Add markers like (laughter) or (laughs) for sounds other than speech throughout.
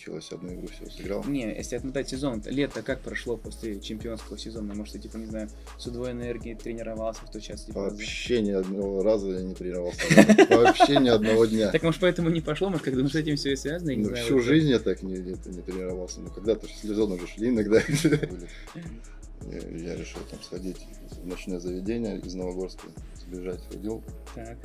получилось, одну игру всего сыграл. Не, если отмотать сезон, лето как прошло после чемпионского сезона? Может, ты, типа, не знаю, с удвоенной энергией тренировался в тот час? Типа, Вообще ни одного раза я не тренировался. (laughs) Вообще ни одного дня. Так, может, поэтому не пошло? Может, как думаешь, с этим все и связано? Ну, всю жизнь я так не, тренировался. Ну, когда-то сезон уже шли иногда. (laughs) Я решил там сходить в ночное заведение из Новогорска, сбежать ходил. Так.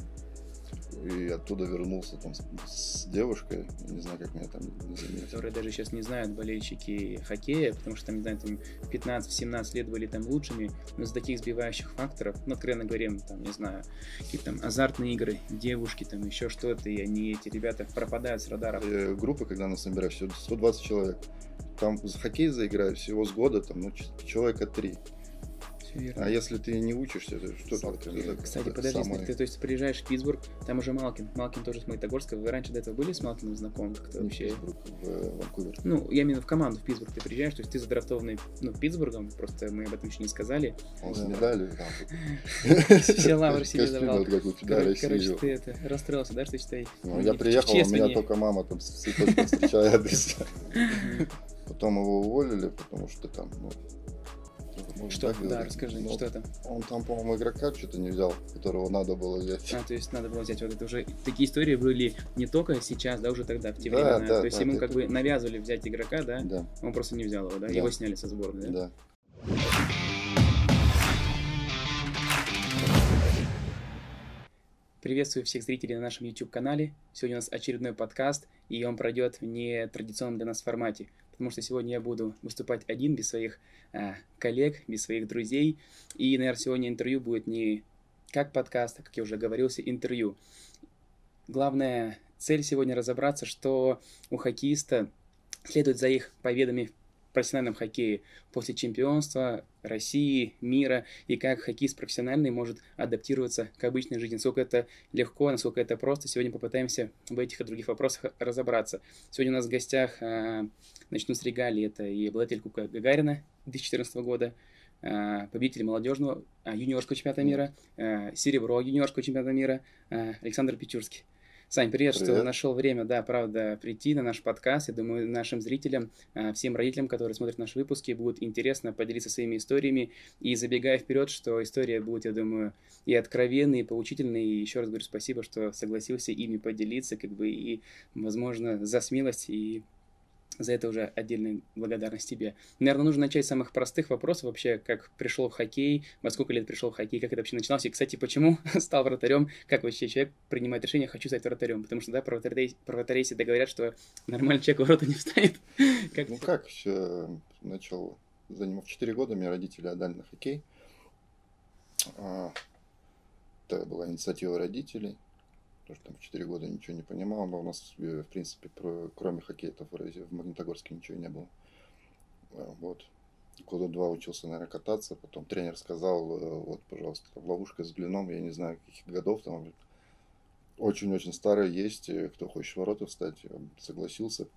И оттуда вернулся там с, с девушкой. Не знаю, как меня там не заметили. которые даже сейчас не знают болельщики хоккея, потому что там, не знаю, там в 15-17 лет были там лучшими, но из таких сбивающих факторов, ну, откровенно говорим, там, не знаю, какие-то там азартные игры, девушки, там, еще что-то, и они, эти ребята, пропадают с радаров. Э, Группы, когда нас набирают, всего 120 человек. Там за хоккей заиграют всего с года, там, ну, человека три. Верно. А если ты не учишься, то что Сам- ты, Кстати, это подожди, самое- ты, то есть приезжаешь в Питтсбург, там уже Малкин, Малкин тоже с Магнитогорска, вы раньше до этого были с Малкиным знакомы как-то не вообще? Питтсбург, в Ванкувер. Ну, я именно в команду в Питтсбург ты приезжаешь, то есть ты задрафтованный, ну, Питтсбургом, просто мы об этом еще не сказали. Он с Да. медалью там. (laughs) Все лавры себе забрал. Короче, ты это расстроился, да, что считай? Ну, не я приехал, у меня только мама там с цветочком встречает. (laughs) Потом его уволили, потому что там, ну, можно Что? так Да, расскажи, Ну, что это? Он там, по-моему, игрока что-то не взял, которого надо было взять. А, то есть надо было взять вот это уже... Такие истории были не только сейчас, да, уже тогда, в те Да, времена. да, то есть да, ему это- как бы навязывали взять игрока, да? Да, Он просто не взял его, да? Да. Его сняли со сборной, да? да. Приветствую всех зрителей на нашем YouTube-канале. Сегодня у нас очередной подкаст, и он пройдет в нетрадиционном для нас формате, потому что сегодня я буду выступать один, без своих а, коллег, без своих друзей. И, наверное, сегодня интервью будет не как подкаст, а, как я уже говорился, интервью. Главная цель сегодня разобраться, что у хоккеиста следует за их победами в профессиональном хоккее после чемпионства России, мира, и как хоккеист профессиональный может адаптироваться к обычной жизни. Насколько это легко, насколько это просто. Сегодня попытаемся в этих и других вопросах разобраться. Сегодня у нас в гостях, а, начну с регалии, это и обладатель Кубка Гагарина 2014 года, а, победитель молодежного а, юниорского чемпионата мира, серебро юниорского чемпионата мира Александр Печурский. Сань, привет, что Привет. нашел время, да, правда, прийти на наш подкаст. Я думаю, нашим зрителям, а, всем родителям, которые смотрят наши выпуски, будет интересно поделиться своими историями. И забегая вперед, что история будет, я думаю, и откровенной, и поучительной. И еще раз говорю спасибо, что согласился ими поделиться, как бы, и, возможно, за смелость и за это уже отдельная благодарность тебе. Наверное, нужно начать с самых простых вопросов вообще, как пришел в хоккей, во сколько лет пришел в хоккей, как это вообще начиналось. И, кстати, почему (laughs) стал вратарем, как вообще человек принимает решение, хочу стать вратарем, потому что, да, про вратарей, про вратарей всегда говорят, что нормальный человек в ворота не встанет. (laughs) Как Ну как, все, начал заниматься в 4 года, меня родители отдали на хоккей. А, Это была инициатива родителей, потому что там в 4 года ничего не понимал, но у нас, э, в принципе, про- кроме хоккея в, в Магнитогорске ничего не было. А, Вот. Года два учился, наверное, кататься, потом тренер сказал, э, вот, пожалуйста, ловушка с блином, я не знаю, каких годов там, очень-очень старая есть, э, кто хочет ворота встать, согласился,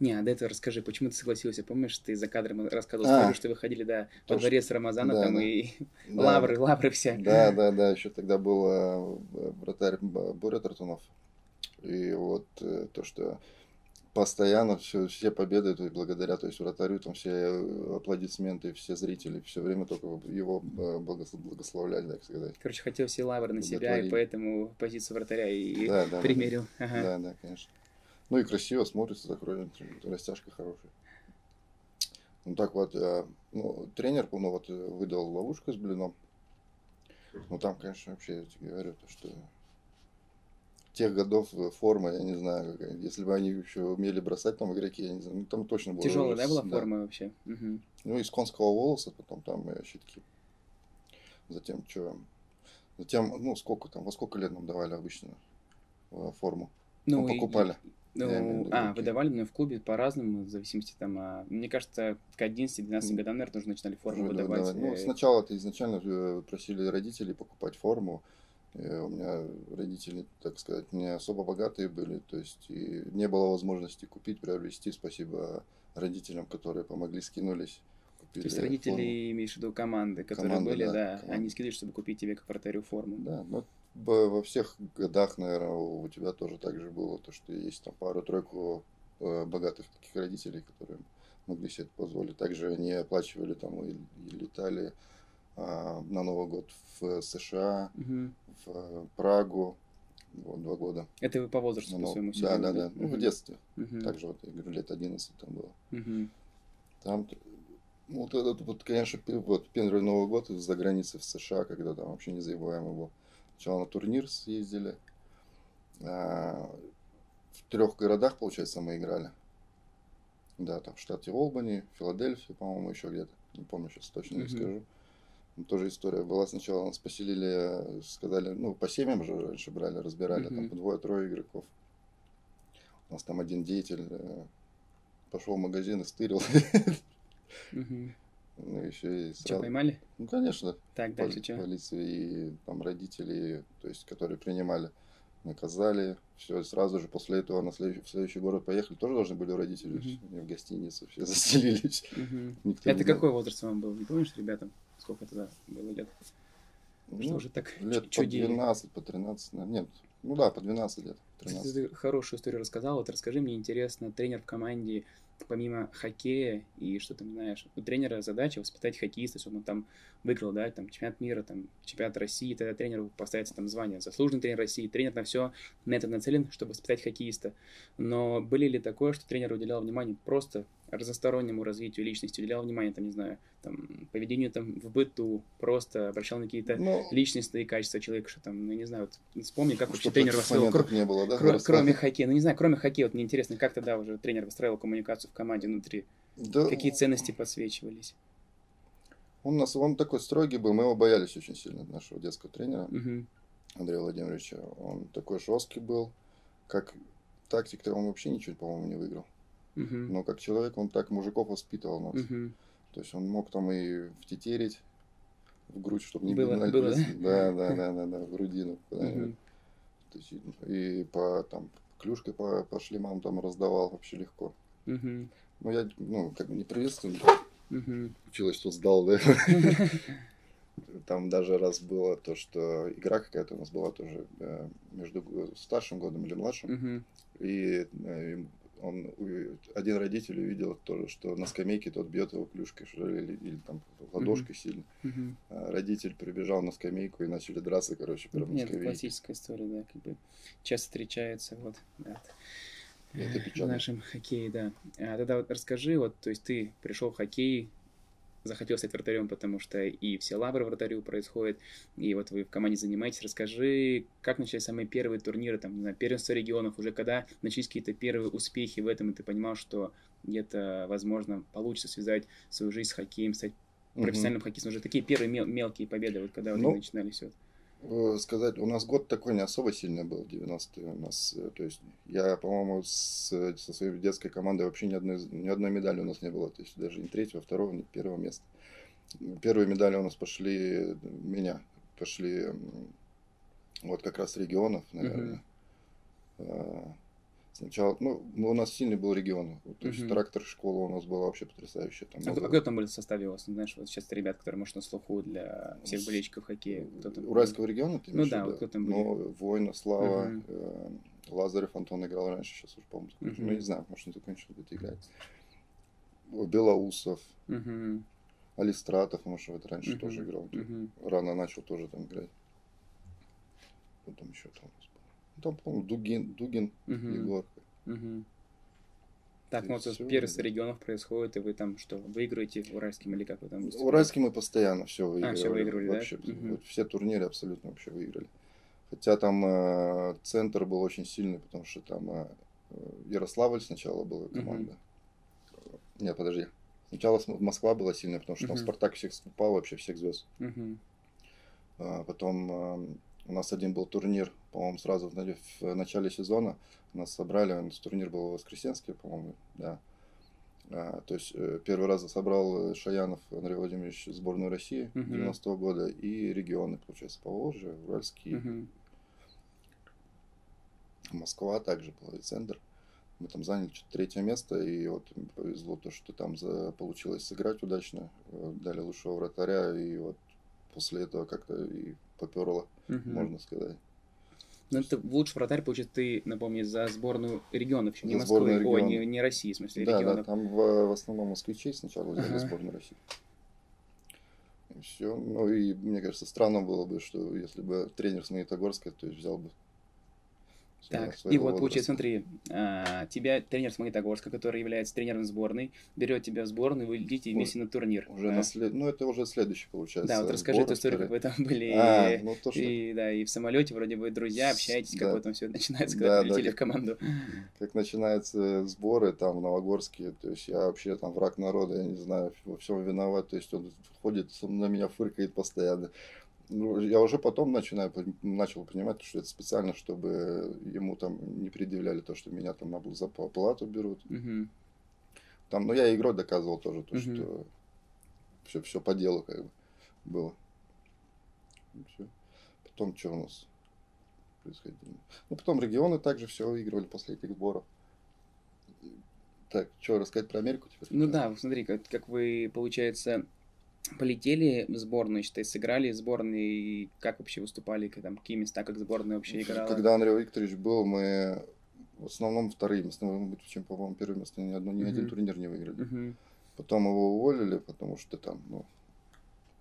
Не, а до этого расскажи, почему ты согласился? Помнишь, ты за кадром рассказывал А. историю, что вы ходили, да, во дворец Рамазана, да, там да. и (laughs) Да, лавры, лавры все. Да, да, да, еще тогда был э, вратарь Б- Боря Тартунов. И вот э, то, что постоянно все, все победы, то есть благодаря то есть вратарю, там все э, аплодисменты, все зрители, все время только его благос- благословляли, так сказать. Короче, хотел все лавры на себя, и поэтому позицию вратаря и Да, да, да. примерил. Ага. Да, да, конечно. Ну и красиво смотрится, такой растяжка хорошая. Ну так вот, э, ну, тренер, ну вот э, выдал ловушку с блином. Ну там, конечно, вообще, я тебе говорю, то, что тех годов э, форма, я не знаю, какая. если бы они еще умели бросать там игроки, я не знаю, ну там точно было. Тяжелая, да, была форма вообще? Мгм. Ну, из конского волоса, потом там и щитки. Затем что? Затем, ну, сколько там, во сколько лет нам давали обычно форму? Ну, и- покупали. Ну, Я имею в виду, а, окей. выдавали, но в клубе по-разному, в зависимости там, а, мне кажется, к 11-12 М. годам, наверное, уже начинали форму Уже выдавать. выдавали. Ну, э, сначала это изначально э, просили родителей покупать форму. Э, У меня родители, так сказать, не особо богатые были, то есть и не было возможности купить, приобрести. Спасибо родителям, которые помогли, скинулись. То есть форму. родители, имеешь в виду команды, которые Команды, были, да, да, команды. они скидывали, чтобы купить тебе как вратарю форму. Да, ну, б- во всех годах, наверное, у тебя тоже так же было, то, что есть там пару-тройку э, богатых таких родителей, которые могли себе это позволить. Также они оплачивали там и, и летали а, на Новый год в США, Угу. в Прагу, вот, два года. Это вы по возрасту Ну, по своему да, да, да, ну, в детстве. Мгм. Также вот, я говорю, лет 11 там было. Мгм. Там, ну, вот этот вот, конечно, вот первый Новый год из-за границы в США, когда там вообще незабываемый был. Сначала на турнир съездили. А, в трех городах, получается, мы играли. Да, там в штате Олбани, Филадельфия, по-моему, еще где-то. Не помню сейчас точно не скажу. Там тоже история была. Сначала нас поселили, сказали, ну, по семьям же раньше брали, разбирали, там по двое-трое игроков. У нас там один деятель э, пошел в магазин и стырил. Ну, еще и Что, сразу... поймали? Ну, конечно, Так, дальше поли- что? полиция и там родители, то есть, которые принимали, наказали. Все, сразу же после этого на следующий, в следующий город поехали. Тоже должны были родители они (laughs) в гостинице все (laughs) заселились. Никто Это какой возраст вам был? Не помнишь, ребятам? Сколько тогда было лет? Что Ну, уже так лет по чудили? 12, по 13, наверное. Нет, ну да, по 12 лет. Кстати, 13. Ты хорошую историю рассказал. Вот расскажи мне, интересно, тренер в команде, помимо хоккея и что там знаешь, у тренера задача воспитать хоккеиста, чтобы он там выиграл, да, там чемпионат мира, там чемпионат России, тогда тренеру поставится там звание заслуженный тренер России, тренер на все на это нацелен, чтобы воспитать хоккеиста. Но были ли такое, что тренер уделял внимание просто разностороннему развитию личности, уделял внимание, там, не знаю, там, поведению там в быту, просто обращал на какие-то Ну, личностные качества человека, что там, ну, не знаю, вот вспомни, как вообще тренер воспитывал моментов не было, да? Рассказ? кроме хоккея. Ну, не знаю, кроме хоккея, вот мне интересно, как тогда уже тренер выстраивал коммуникацию в команде внутри? Да, Какие ценности подсвечивались? Он, нас, он такой строгий был, мы его боялись очень сильно, нашего детского тренера. Мгм. Андрея Владимировича. Он такой жесткий был, как тактик-то он вообще ничего, по-моему, не выиграл. Мгм. Но как человек он так мужиков воспитывал нас. Мгм. То есть он мог там и втетерить в грудь, чтобы не Было- было, Да, да, да, да, да, в грудину. Мгм. То есть и- по там клюшкой по, по шлемам там раздавал вообще легко. Мгм. Ну, я, ну, как бы не приветствую, Мгм. училось, что сдал, да. (laughs) Там даже раз было то, что игра какая-то у нас была тоже э, между г- старшим годом или младшим. И э, он, один родитель увидел тоже, что на скамейке тот бьет его клюшкой что ли, или, или там ладошкой сильно. Мгм. А родитель прибежал на скамейку и начали драться, короче, прямо на Нет, это скамейке. классическая история, да, как бы часто встречается, вот, да, это в нашем хоккее, да. А тогда вот расскажи, вот, то есть ты пришел в хоккей, захотел стать вратарем, потому что и все лавры вратарю происходят, и вот вы в команде занимаетесь. Расскажи, как начались самые первые турниры, там, не знаю, первенство регионов, уже когда начались какие-то первые успехи в этом, и ты понимал, что где-то, возможно, получится связать свою жизнь с хоккеем, стать профессиональным хоккеистом. Уже такие первые мел- мелкие победы, вот когда Ну, вы начинали все. Э, сказать, у нас год такой не особо сильный был, 90-е у нас. э, То есть я, по-моему, с, со своей детской командой вообще ни одной, ни одной медали у нас не было. То есть даже ни третьего, второго, ни первого места. Первые медали у нас пошли, меня пошли вот как раз регионов, наверное. Э, Сначала, ну, у нас сильный был регион. То есть Мгм. трактор школа у нас была вообще потрясающая. Там А кто, много- кто там были в составе у вас? Ну, знаешь, вот сейчас ребят, которые, может, на слуху для всех С- болельщиков хоккея. Кто там был? Уральского региона ты Ну да, вот кто там были? Ну, Война, Слава, Мгм. э, Лазарев Антон играл раньше, сейчас уже, по-моему, закончил. Мгм. Ну, не знаю, может, не закончил, будет играть. Белоусов, Мгм. Алистратов, может, вот раньше Мгм. тоже играл. Мгм. Рано начал тоже там играть. Потом еще там у нас был. Ну, Там, по-моему, Дугин, Дугин Мгм. Егор. Мгм. Так, ну вот первенство да. регионов происходит, и вы там что, выигрываете уральским или как вы там? выступаете? Уральский мы постоянно все выигрывали. всё выигрывали, да? вообще, Мгм. вот все турниры абсолютно вообще выиграли. Хотя там э, центр был очень сильный, потому что там э, Ярославль сначала была команда. Нет, подожди. Сначала Москва была сильная, потому что там Мгм. Спартак всех скупал, вообще всех звезд. Мгм. А потом э, у нас один был турнир, по-моему, сразу в, на- в начале сезона. Нас собрали, у нас турнир был в Воскресенске, по-моему, да. А, то есть э, первый раз собрал э, Шаянов Андрей Владимирович сборную России Мгм. 90 года и регионы, получается, Поволжье, Уральский, Мгм. Москва также был и центр. Мы там заняли третье место, и вот повезло то, что там за... получилось сыграть удачно. Э, Дали лучшего вратаря, и вот после этого как-то и поперло, Мгм. можно сказать. Ну, это лучший вратарь, получается, ты, напомни, за сборную регионов еще, не Москвы, ой, не, не России, в смысле, Да, да, регионов. там в, в основном москвичей сначала взяли Ага. сборную России. Все. Ну и мне кажется, странно было бы, что если бы тренер с Магнитогорска, то есть взял бы Так, и вот, возраста. получается, смотри, а, тебя тренер с Магнитогорска, который является тренером сборной, берет тебя в сборную, вы летите Ой, вместе на турнир. Уже А, на след- Ну, это уже следующий, получается. Да, вот расскажи сбор, эту историю, как вы там (laughs) были, А, и, ну то, что... и, да, и в самолете вроде бы друзья, общаетесь, как Да. вот там все начинается, Да, когда да, прилетели как- в команду. (laughs) как начинаются сборы там в Новогорске, то есть я вообще там враг народа, я не знаю, во всем виноват, то есть он ходит, на меня фыркает постоянно. Ну, я уже потом начинаю, начал понимать, что это специально, чтобы ему там не предъявляли то, что меня там на за плату берут. Мгм. Там, ну, я игрой доказывал тоже то, Мгм. что все, все по делу как бы было. И всё. Потом что у нас происходило? Ну, потом регионы также все выигрывали после этих сборов. Так, что, рассказать про Америку теперь? Ну да, смотри, как, как вы, получается, полетели в сборную, считай, сыграли в сборной, и как вообще выступали, там, какие места, как сборная вообще играла? Когда Андрей Викторович был, мы в основном вторые места, мы, чем, по-моему, первое место ни, одно, ни один Мгм. турнир не выиграли. Мгм. Потом его уволили, потому что там, ну,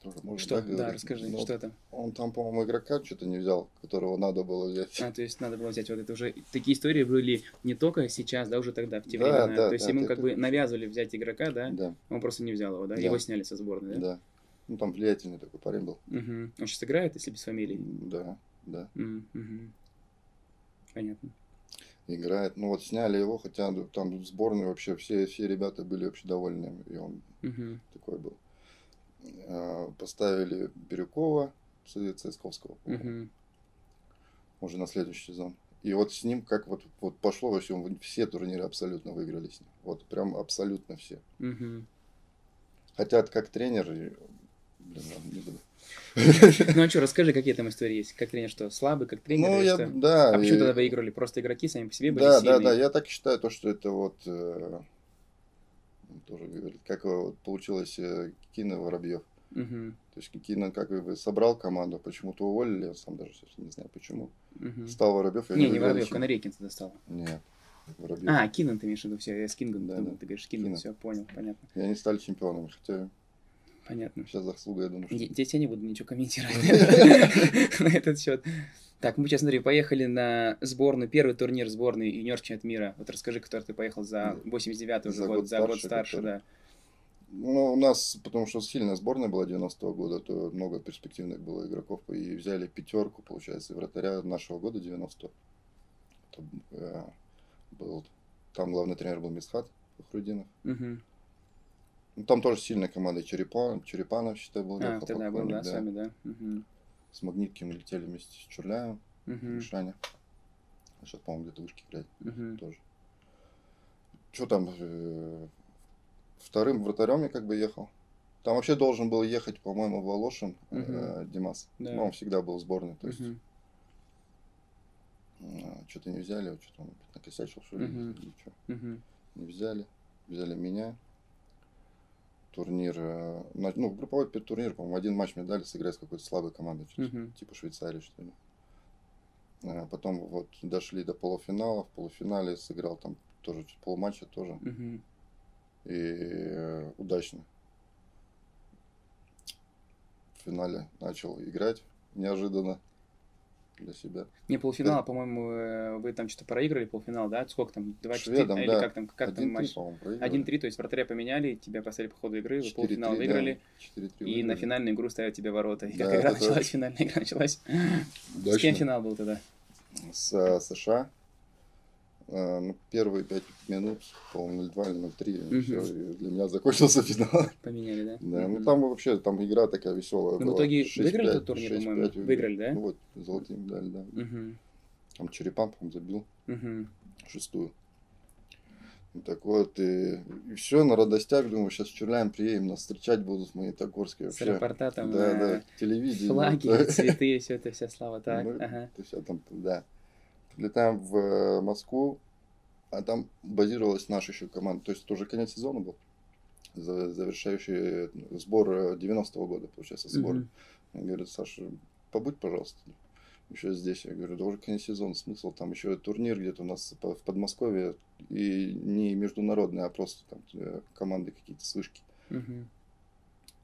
тоже можно Что? Да, говорить? расскажи, Ну, что это? Он там, по-моему, игрока что-то не взял, которого надо было взять. А, то есть надо было взять вот это уже... Такие истории были не только сейчас, да, уже тогда, в те Да, времена. да, то есть да, ему это- как бы навязывали взять игрока, да? Да, Он просто не взял его, да? Да. Его сняли со сборной, да? да. Ну, там влиятельный такой парень был. Мгм. Он сейчас играет, если без фамилии? Да, да. Мгм. Понятно. Играет. Ну, вот сняли его, хотя там в сборной вообще все, все ребята были вообще довольны. И он Мгм. такой был. А, Поставили Бирюкова, Цисковского, Мгм. уже на следующий сезон. И вот с ним как вот, вот пошло во всем, все турниры абсолютно выиграли с ним. Вот прям абсолютно все. Мгм. Хотя как тренер, блин, не буду. (laughs) Ну а что, расскажи, какие там истории есть? Как тренер что, слабый, как тренер? Ну, я, что? да. А почему и- тогда выигрывали? Просто игроки сами по себе были Да, да, сильные? да, я так считаю, то, что это вот э, тоже говорит, как вот получилось э, Кина Воробьев. Мгм. То есть Кина как бы собрал команду, почему-то уволили, я сам даже сейчас не знаю почему. Мгм. Стал Воробьев. Не, не Воробьев, Канарейкин тогда стал. Нет, Воробьев. А, Кинан ты имеешь в виду, все, я с Кингом Да, думал, да. ты говоришь Кинан. все, понял, понятно, И они стали чемпионами, хотя понятно. сейчас заслуга, я думаю, что... Здесь я не буду ничего комментировать (laughs) (laughs) на этот счет. Так, мы сейчас, смотри, поехали на сборную, первый турнир сборной юниор чемпионат мира. Вот расскажи, который ты поехал за 89-й уже За год, год за год старше, который. да. Ну, у нас, потому что сильная сборная была 90-го года, то много перспективных было игроков. И взяли пятерку, получается, вратаря нашего года 90-го. Это, э, был, там главный тренер был Мисхат Фахрудинов. Мгм. Ну, там тоже сильная команда. Черепан, Черепанов, считай, был. А, тогда был, покойник, да, с вами, да. Мгм. С Магнитки мы летели вместе с Чурляем, Мгм. Мишаня. Сейчас, по-моему, где-то вышки играет Мгм. тоже. Что там? э, вторым вратарем я как бы ехал. Там вообще должен был ехать, по-моему, Волошин э, Димас. Да. Но он всегда был в сборной. То есть Мгм. что-то не взяли, что-то он накосячил, что ли, или чё. Мгм. Не взяли. Взяли меня. Турнир, э, ну, групповой турнир, по-моему, один матч мне дали сыграть с какой-то слабой командой, Мгм. типа Швейцарии, что ли. А Потом вот дошли до полуфинала. В полуфинале сыграл там тоже чуть полматча тоже. Мгм. И э, удачно. В финале начал играть неожиданно для себя. Не, полуфинала, по-моему, э, вы там что-то проиграли, полуфинал, да? Сколько там? 2-4? Шведам, Или да. как там, как там 1-3, матч? по-моему, проиграли. 1-3, то есть вратаря поменяли, тебя поставили по ходу игры, вы 4-3, полуфинал да, выиграли, 4-3 и выиграли. на финальную игру ставят тебе ворота. И как Да, игра это началась, финальная игра началась. С Удачно. кем финал был тогда? С э, США. Э, Ну, первые 5 минут, по-моему, 0-2 или 0-3. и Мгм. всё, и для меня закончился финал. Поменяли, да? Да, ну там вообще, там игра такая веселая Ну, в была. итоге 6-5, выиграли этот турнир, 6-5 по-моему? Выиграли, да? Ну вот, золотые медали, да. Мгм. Там Черепан, по-моему, забил Мгм. шестую. И так вот, и, все, на радостях, думаю, сейчас с Чурляем приедем, нас встречать будут в Магнитогорске С вообще. аэропорта там да, да, телевидение. флаги, да. цветы, все это, вся слава. Так, Ну, ага. это всё там, да. Прилетаем в э, Москву, а там базировалась наша еще команда. То есть это уже конец сезона был. За- Завершающий сбор э, 90-го года, получается, сбор. Мгм. Он говорит, Саша, побудь, пожалуйста. еще здесь. Я говорю, да уже конец сезона, смысл, там еще турнир где-то у нас в Подмосковье, и не международный, а просто там э, команды какие-то с вышки. Мгм.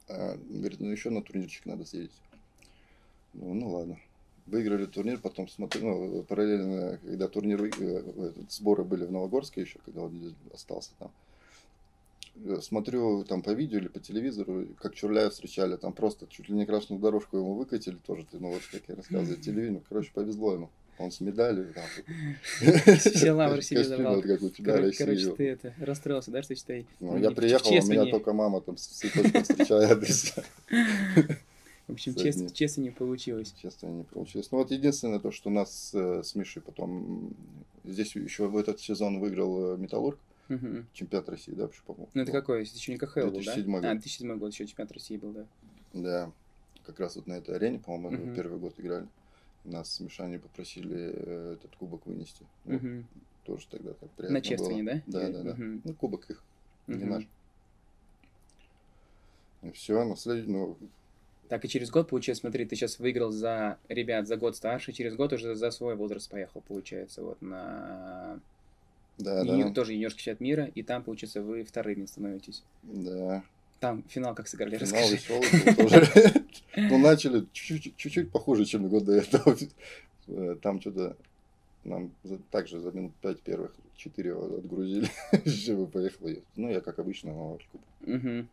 А, говорит, ну еще на турнирчик надо съездить. Ну, ну ладно. Выиграли турнир, потом смотрю, ну, параллельно, когда турнир, вы- э, сборы были в Новогорске еще, когда он остался там. Э, Смотрю там по видео или по телевизору, как Чурляев встречали, там просто чуть ли не красную дорожку ему выкатили тоже, ты, ну вот как я рассказываю, (laughs) телевидению, короче, повезло ему. Он с медалью, там, Все лавры себе забрал. Короче, ты это расстроился, да, что считай? Ну, я приехал, у меня только мама там с цветочком встречает. (laughs) (laughs) В общем, честно, честно не получилось. Честно, не получилось. Ну вот единственное то, что у нас э, с Мишей потом... Здесь еще в этот сезон выиграл э, Металлург, Мгм. чемпионат России, да, вообще, по-моему? Ну это какой? Это еще не КХЛ был, да? 2007 год. А, 2007 год, еще чемпионат России был, да. Да, как раз вот на этой арене, по-моему, Мгм. первый год играли. Нас с Мишаней попросили э, этот кубок вынести. Ну, Мгм. Тоже тогда так приятно На Чествине, было. да? Да, да, да. Мгм. Ну, кубок их, не Мгм. наш. И все, на следующий, ну, Так, и через год, получается, смотри, ты сейчас выиграл за ребят за год старше, через год уже за свой возраст поехал, получается, вот на да, юни- да, тоже юниорский чемпионат мира, и там, получается, вы вторыми становитесь. да. Там финал как сыграли, Финал расскажи. веселый тоже. Ну, начали чуть-чуть похуже, чем год до этого. Э, Там что-то нам также за минут пять первых четыре отгрузили. (laughs) Живо поехал. Ну, я, как обычно, на.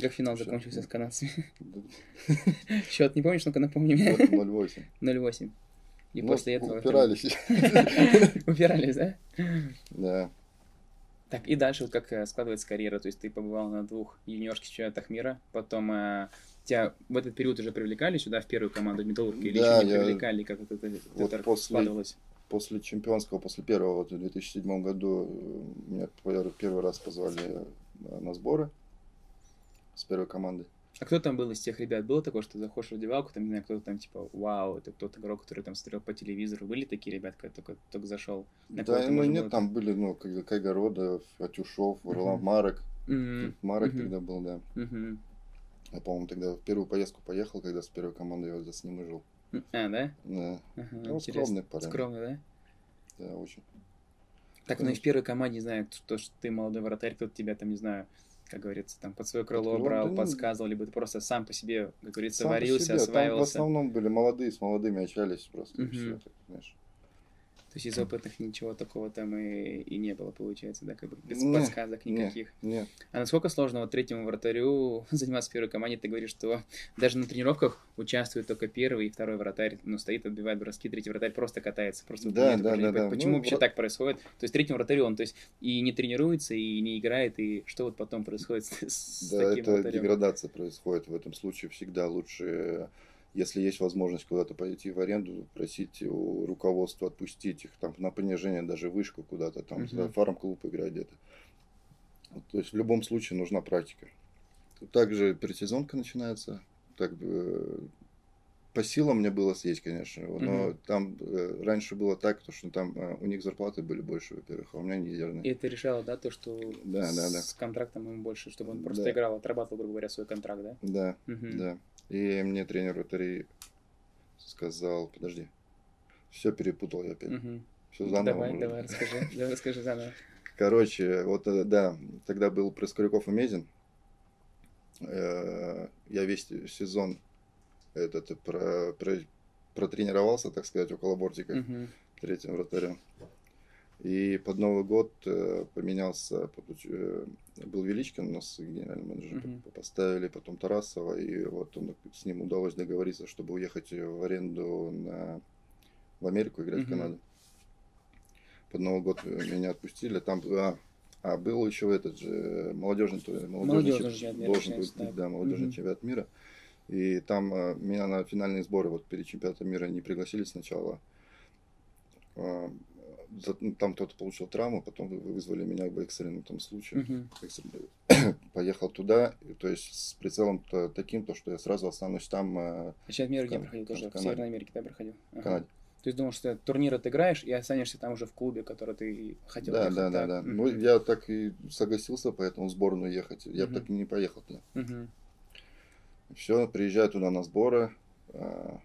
Как финал Всё. закончился с канадцами? (laughs) Счет не помнишь, ну-ка напомни мне. 0-8. 0-8. И Ну, после этого... Упирались. (laughs) Упирались, да? Да. Так, и дальше вот как э, складывается карьера, то есть ты побывал на двух юниорских чемпионатах мира, потом э, тебя в этот период уже привлекали сюда в первую команду Металлурги или Да, еще не я- привлекали, как это, это Вот это после- складывалось? После чемпионского, после первого, вот в 2007 году, э, меня пер- первый раз позвали на сборы с первой команды. А кто там был из тех ребят? Было такое, что заходишь в раздевалку, там, не знаю, кто-то там, типа, вау, это тот игрок, который там смотрел по телевизору. Были такие ребята, когда только, только зашел? На Да, ну нет, было- там были, ну, как Кайгородов, Атюшов, Варлам Мгм. Марок. Мгм, Марок мгм, тогда был, да. мгм. Я, по-моему, тогда в первую поездку поехал, когда с первой командой я вот с ним и жил. А, да? Да, Ага, Ну, интересно. скромный парень. Скромный, да? да, очень. Так, ну и в Конечно. первой команде, не знаю, что, что ты молодой вратарь, кто-то тебя там, не знаю, как говорится, там под свое крыло крыло, брал, да подсказывал, либо ты просто сам по себе, как говорится, Сам по варился, себе, Там в осваивался. основном были молодые, с молодыми общались просто. и Мгм. всё, так, знаешь. То есть из опытных ничего такого там и, и не было, получается, да, как бы без Не, подсказок Не, никаких. Нет, А насколько сложно вот третьему вратарю (laughs) заниматься в первой команде? Ты говоришь, что даже на тренировках участвует только первый и второй вратарь, но стоит, отбивает броски, третий вратарь просто катается. Просто Да, да, да, да. Почему Ну, вообще вра- так происходит? То есть третьему вратарю он то есть, и не тренируется, и не играет, и что вот потом происходит (laughs) с, с да, таким это вратарем? деградация происходит. В этом случае всегда лучше, если есть возможность куда-то пойти в аренду, просить у руководства отпустить их там на понижение, даже вышку куда-то, там, за фарм-клуб играть где-то. Вот, То есть в любом случае нужна практика. Также предсезонка начинается. Так, э, по силам мне было съесть, конечно. Но Мгм. там э, раньше было так, то, что там э, у них зарплаты были больше, во-первых, а у меня низерные. И это решало, да, то, что Да, да, да. с контрактом ему больше, чтобы он просто Да. играл, отрабатывал, грубо говоря, свой контракт, да? Да, Мгм. да. И мне тренер вратарей сказал, подожди, все перепутал я опять. Мгм. Все заново. давай, нужно». давай, расскажи, (laughs) давай, расскажи заново. Короче, вот э, да, тогда был Проскуряков и Мезин. Э, Я весь сезон этот про, про- протренировался, так сказать, около бортика Мгм. третьим вратарем. И под Новый год э, поменялся, э, был Величкин у нас генеральный менеджер, Мгм. поставили потом Тарасова, и вот он, с ним удалось договориться, чтобы уехать в аренду на, в Америку играть в Мгм. Канаду. Под Новый год меня отпустили, там а, а был еще этот же молодежный, молодежный, Молодежный чемп- чемпионат должен быть, да. молодежный Мгм. чемпионат мира. И там э, меня на финальные сборы вот перед чемпионатом мира не пригласили сначала. А, за- ну, Там кто-то получил травму, потом вы- вызвали меня в экстренном там случае. Экстренный. (clears throat) Поехал туда, то есть с прицелом то- таким, то, что я сразу останусь там э, А сейчас мир где проходил? Тоже в Канаде. Северной Америке, да, проходил? в Ага. Канаде. То есть думал, что турнир отыграешь и останешься там уже в клубе, который ты хотел Да, ехать, да, да, так? да. Мгм. Ну, я так и согласился поэтому в сборную ехать. Я бы Мгм. так и не поехал туда. Мгм. Все, приезжаю туда на сборы. а,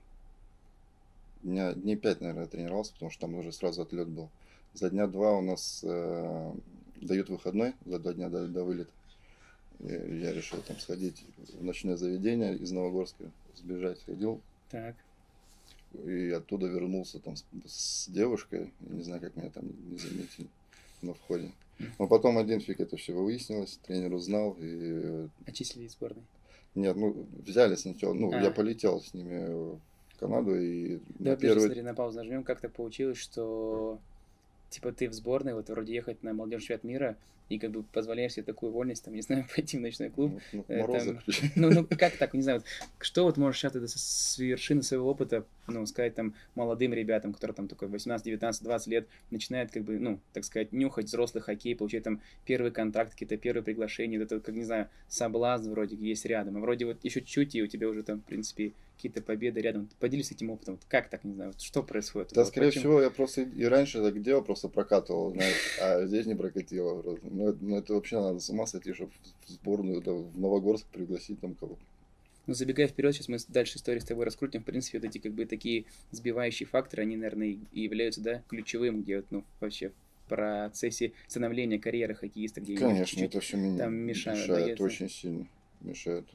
дня, дней пять, наверное, тренировался, потому что там уже сразу отлет был. За дня два у нас э, дают выходной, за два дня до, до вылета. И я решил там сходить в ночное заведение из Новогорска, сбежать. Ходил. Так. И оттуда вернулся там с, с девушкой. Я не знаю, как меня там не заметили на входе. Но потом один фиг это все выяснилось, тренер узнал и... Отчислили из сборной? Нет, ну, взяли сначала, ну, а. я полетел с ними в Канаду и... Да, на первый... смотри, на паузу нажмем, как так получилось, что типа ты в сборной, вот вроде ехать на молодежный чемпионат мира, и как бы позволяешь себе такую вольность, там, не знаю, (laughs) пойти в ночной клуб. Ну, ну, там, ну, ну, как так, не знаю, вот, что вот можешь сейчас это с вершины своего опыта, ну, сказать там молодым ребятам, которые там только 18, 19, 20 лет начинают, как бы, ну, так сказать, нюхать взрослый хоккей, получать там первый контракт, какие-то первые приглашения, вот это, как, не знаю, соблазн вроде есть рядом, а вроде вот еще чуть-чуть, и у тебя уже там, в принципе, какие-то победы рядом. Поделись этим опытом. Как так, не знаю, вот что происходит? Да, вот скорее почему? всего, я просто и раньше так делал, просто прокатывал, знаешь, а здесь не прокатило. Ну, ну, это вообще надо с ума сойти, чтобы в сборную, да, в Новогорск пригласить там кого-то. Ну, забегая вперед, сейчас мы дальше историю с тобой раскрутим. В принципе, вот эти как бы такие сбивающие факторы, они, наверное, и являются, да, ключевым, где вот, ну, вообще в процессе становления карьеры хоккеиста, где Конечно, это все меня там мешает, мешает очень сильно. Мешает.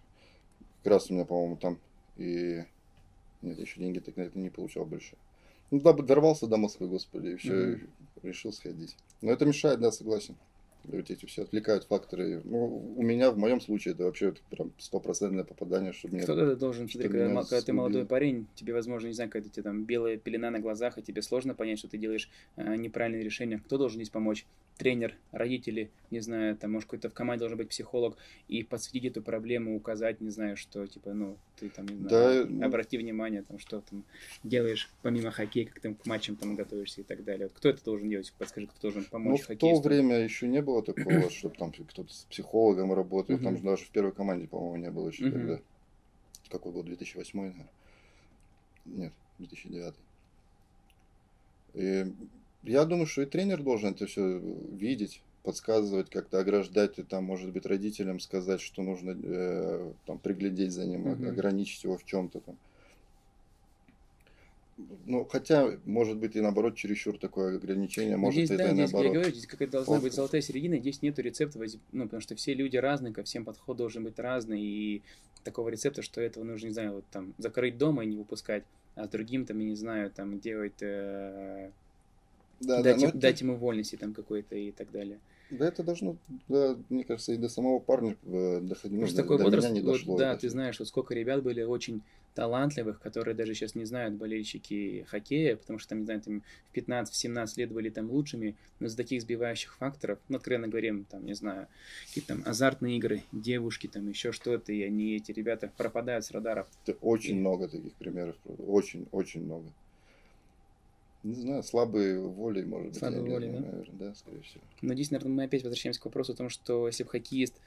Как раз у меня, по-моему, там и нет, еще деньги так это не получал больше. Ну, да, дорвался до Москвы, господи, и все, mm-hmm. решил сходить. Но это мешает, да, согласен. Вот эти все отвлекают факторы. Ну, у меня, в моем случае, это вообще прям стопроцентное попадание, чтобы мне... Кто-то должен, смотри, когда, когда ты молодой парень, тебе, возможно, не знаю, когда тебе там белая пелена на глазах, и тебе сложно понять, что ты делаешь э, неправильное решение. Кто должен здесь помочь? Тренер, родители, не знаю, там, может, какой-то в команде должен быть психолог, и подсветить эту проблему, указать, не знаю, что, типа, ну, ты там, не знаю, да, обрати внимание, там, что там делаешь помимо хоккея, как ты к матчам там готовишься и так далее. Вот кто это должен делать? Подскажи, кто должен помочь ну, в то время еще не было такого, (clears throat) чтобы там кто-то с психологом работает, там даже в первой команде, по-моему, не было еще тогда. Какой был, 2008, наверное? Нет, 2009. И я думаю, что и тренер должен это все видеть, подсказывать, как-то ограждать, и там, может быть, родителям сказать, что нужно э, там приглядеть за ним, mm-hmm. ограничить его в чем-то там. Ну, хотя, может быть, и наоборот, чересчур такое ограничение, может, здесь, это да, и здесь, наоборот. Я говорю, здесь какая-то должна быть золотая середина, здесь нету рецепта, ну, потому что все люди разные, ко всем подход должен быть разный, и такого рецепта, что этого нужно, не знаю, вот там, закрыть дома и не выпускать, а с другим, там, я не знаю, там, делать, э, да, дать, да, им, дать ему вольности там какой-то и так далее. Да, это должно, да, мне кажется, и до самого парня э, доходить. Ну, до, такой до возраст, меня не дошло. Вот, да, ты знаешь, вот сколько ребят были очень талантливых, которые даже сейчас не знают болельщики хоккея, потому что там, не знаю, там в 15-17 лет были там лучшими, но из таких сбивающих факторов, ну, откровенно говорим, там, не знаю, какие-то там азартные игры, девушки, там, еще что-то, и они, эти ребята, пропадают с радаров. Это очень и... много таких примеров, очень-очень много. Не знаю, слабые волей, может Слабые быть. Слабые воли, да? Наверное, да, скорее всего. Но здесь, наверное, мы опять возвращаемся к вопросу о том, что если бы хоккеист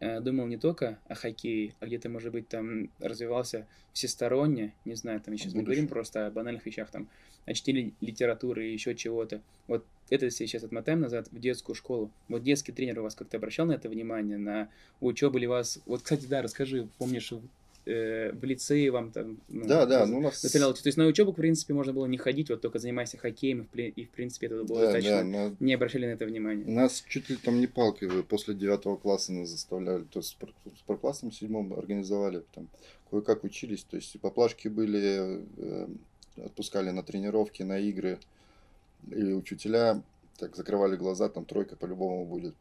э, думал не только о хоккее, а где-то, может быть, там развивался всесторонне, не знаю, там сейчас мы говорим просто о банальных вещах, там, о чтении литературы и еще чего-то. Вот это если сейчас отмотаем назад в детскую школу. Вот детский тренер у вас как-то обращал на это внимание, на учебу ли вас... Вот, кстати, да, расскажи, помнишь, э, в лицее вам там... Ну, да, да, ну у нас... То есть на учебу, в принципе, можно было не ходить, вот только занимайся хоккеем, и, в принципе, это было да, достаточно. Да, но... Не обращали на это внимания. Нас чуть ли там не палкой после девятого класса нас заставляли, то есть с проклассом седьмом организовали, там кое-как учились, то есть поплашки были, э, отпускали на тренировки, на игры, и учителя так закрывали глаза, там тройка по-любому будет.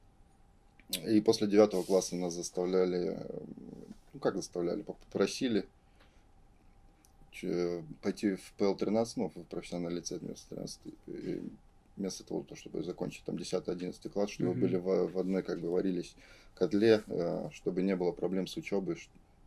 И после девятого класса нас заставляли ну как заставляли, попросили пойти в ПЛ-13, ну, в профессиональный лицей вместо 13, и вместо того, чтобы закончить там 10-11 класс, чтобы mm-hmm. были в, в одной, как бы, варились котле, э, чтобы не было проблем с учебой,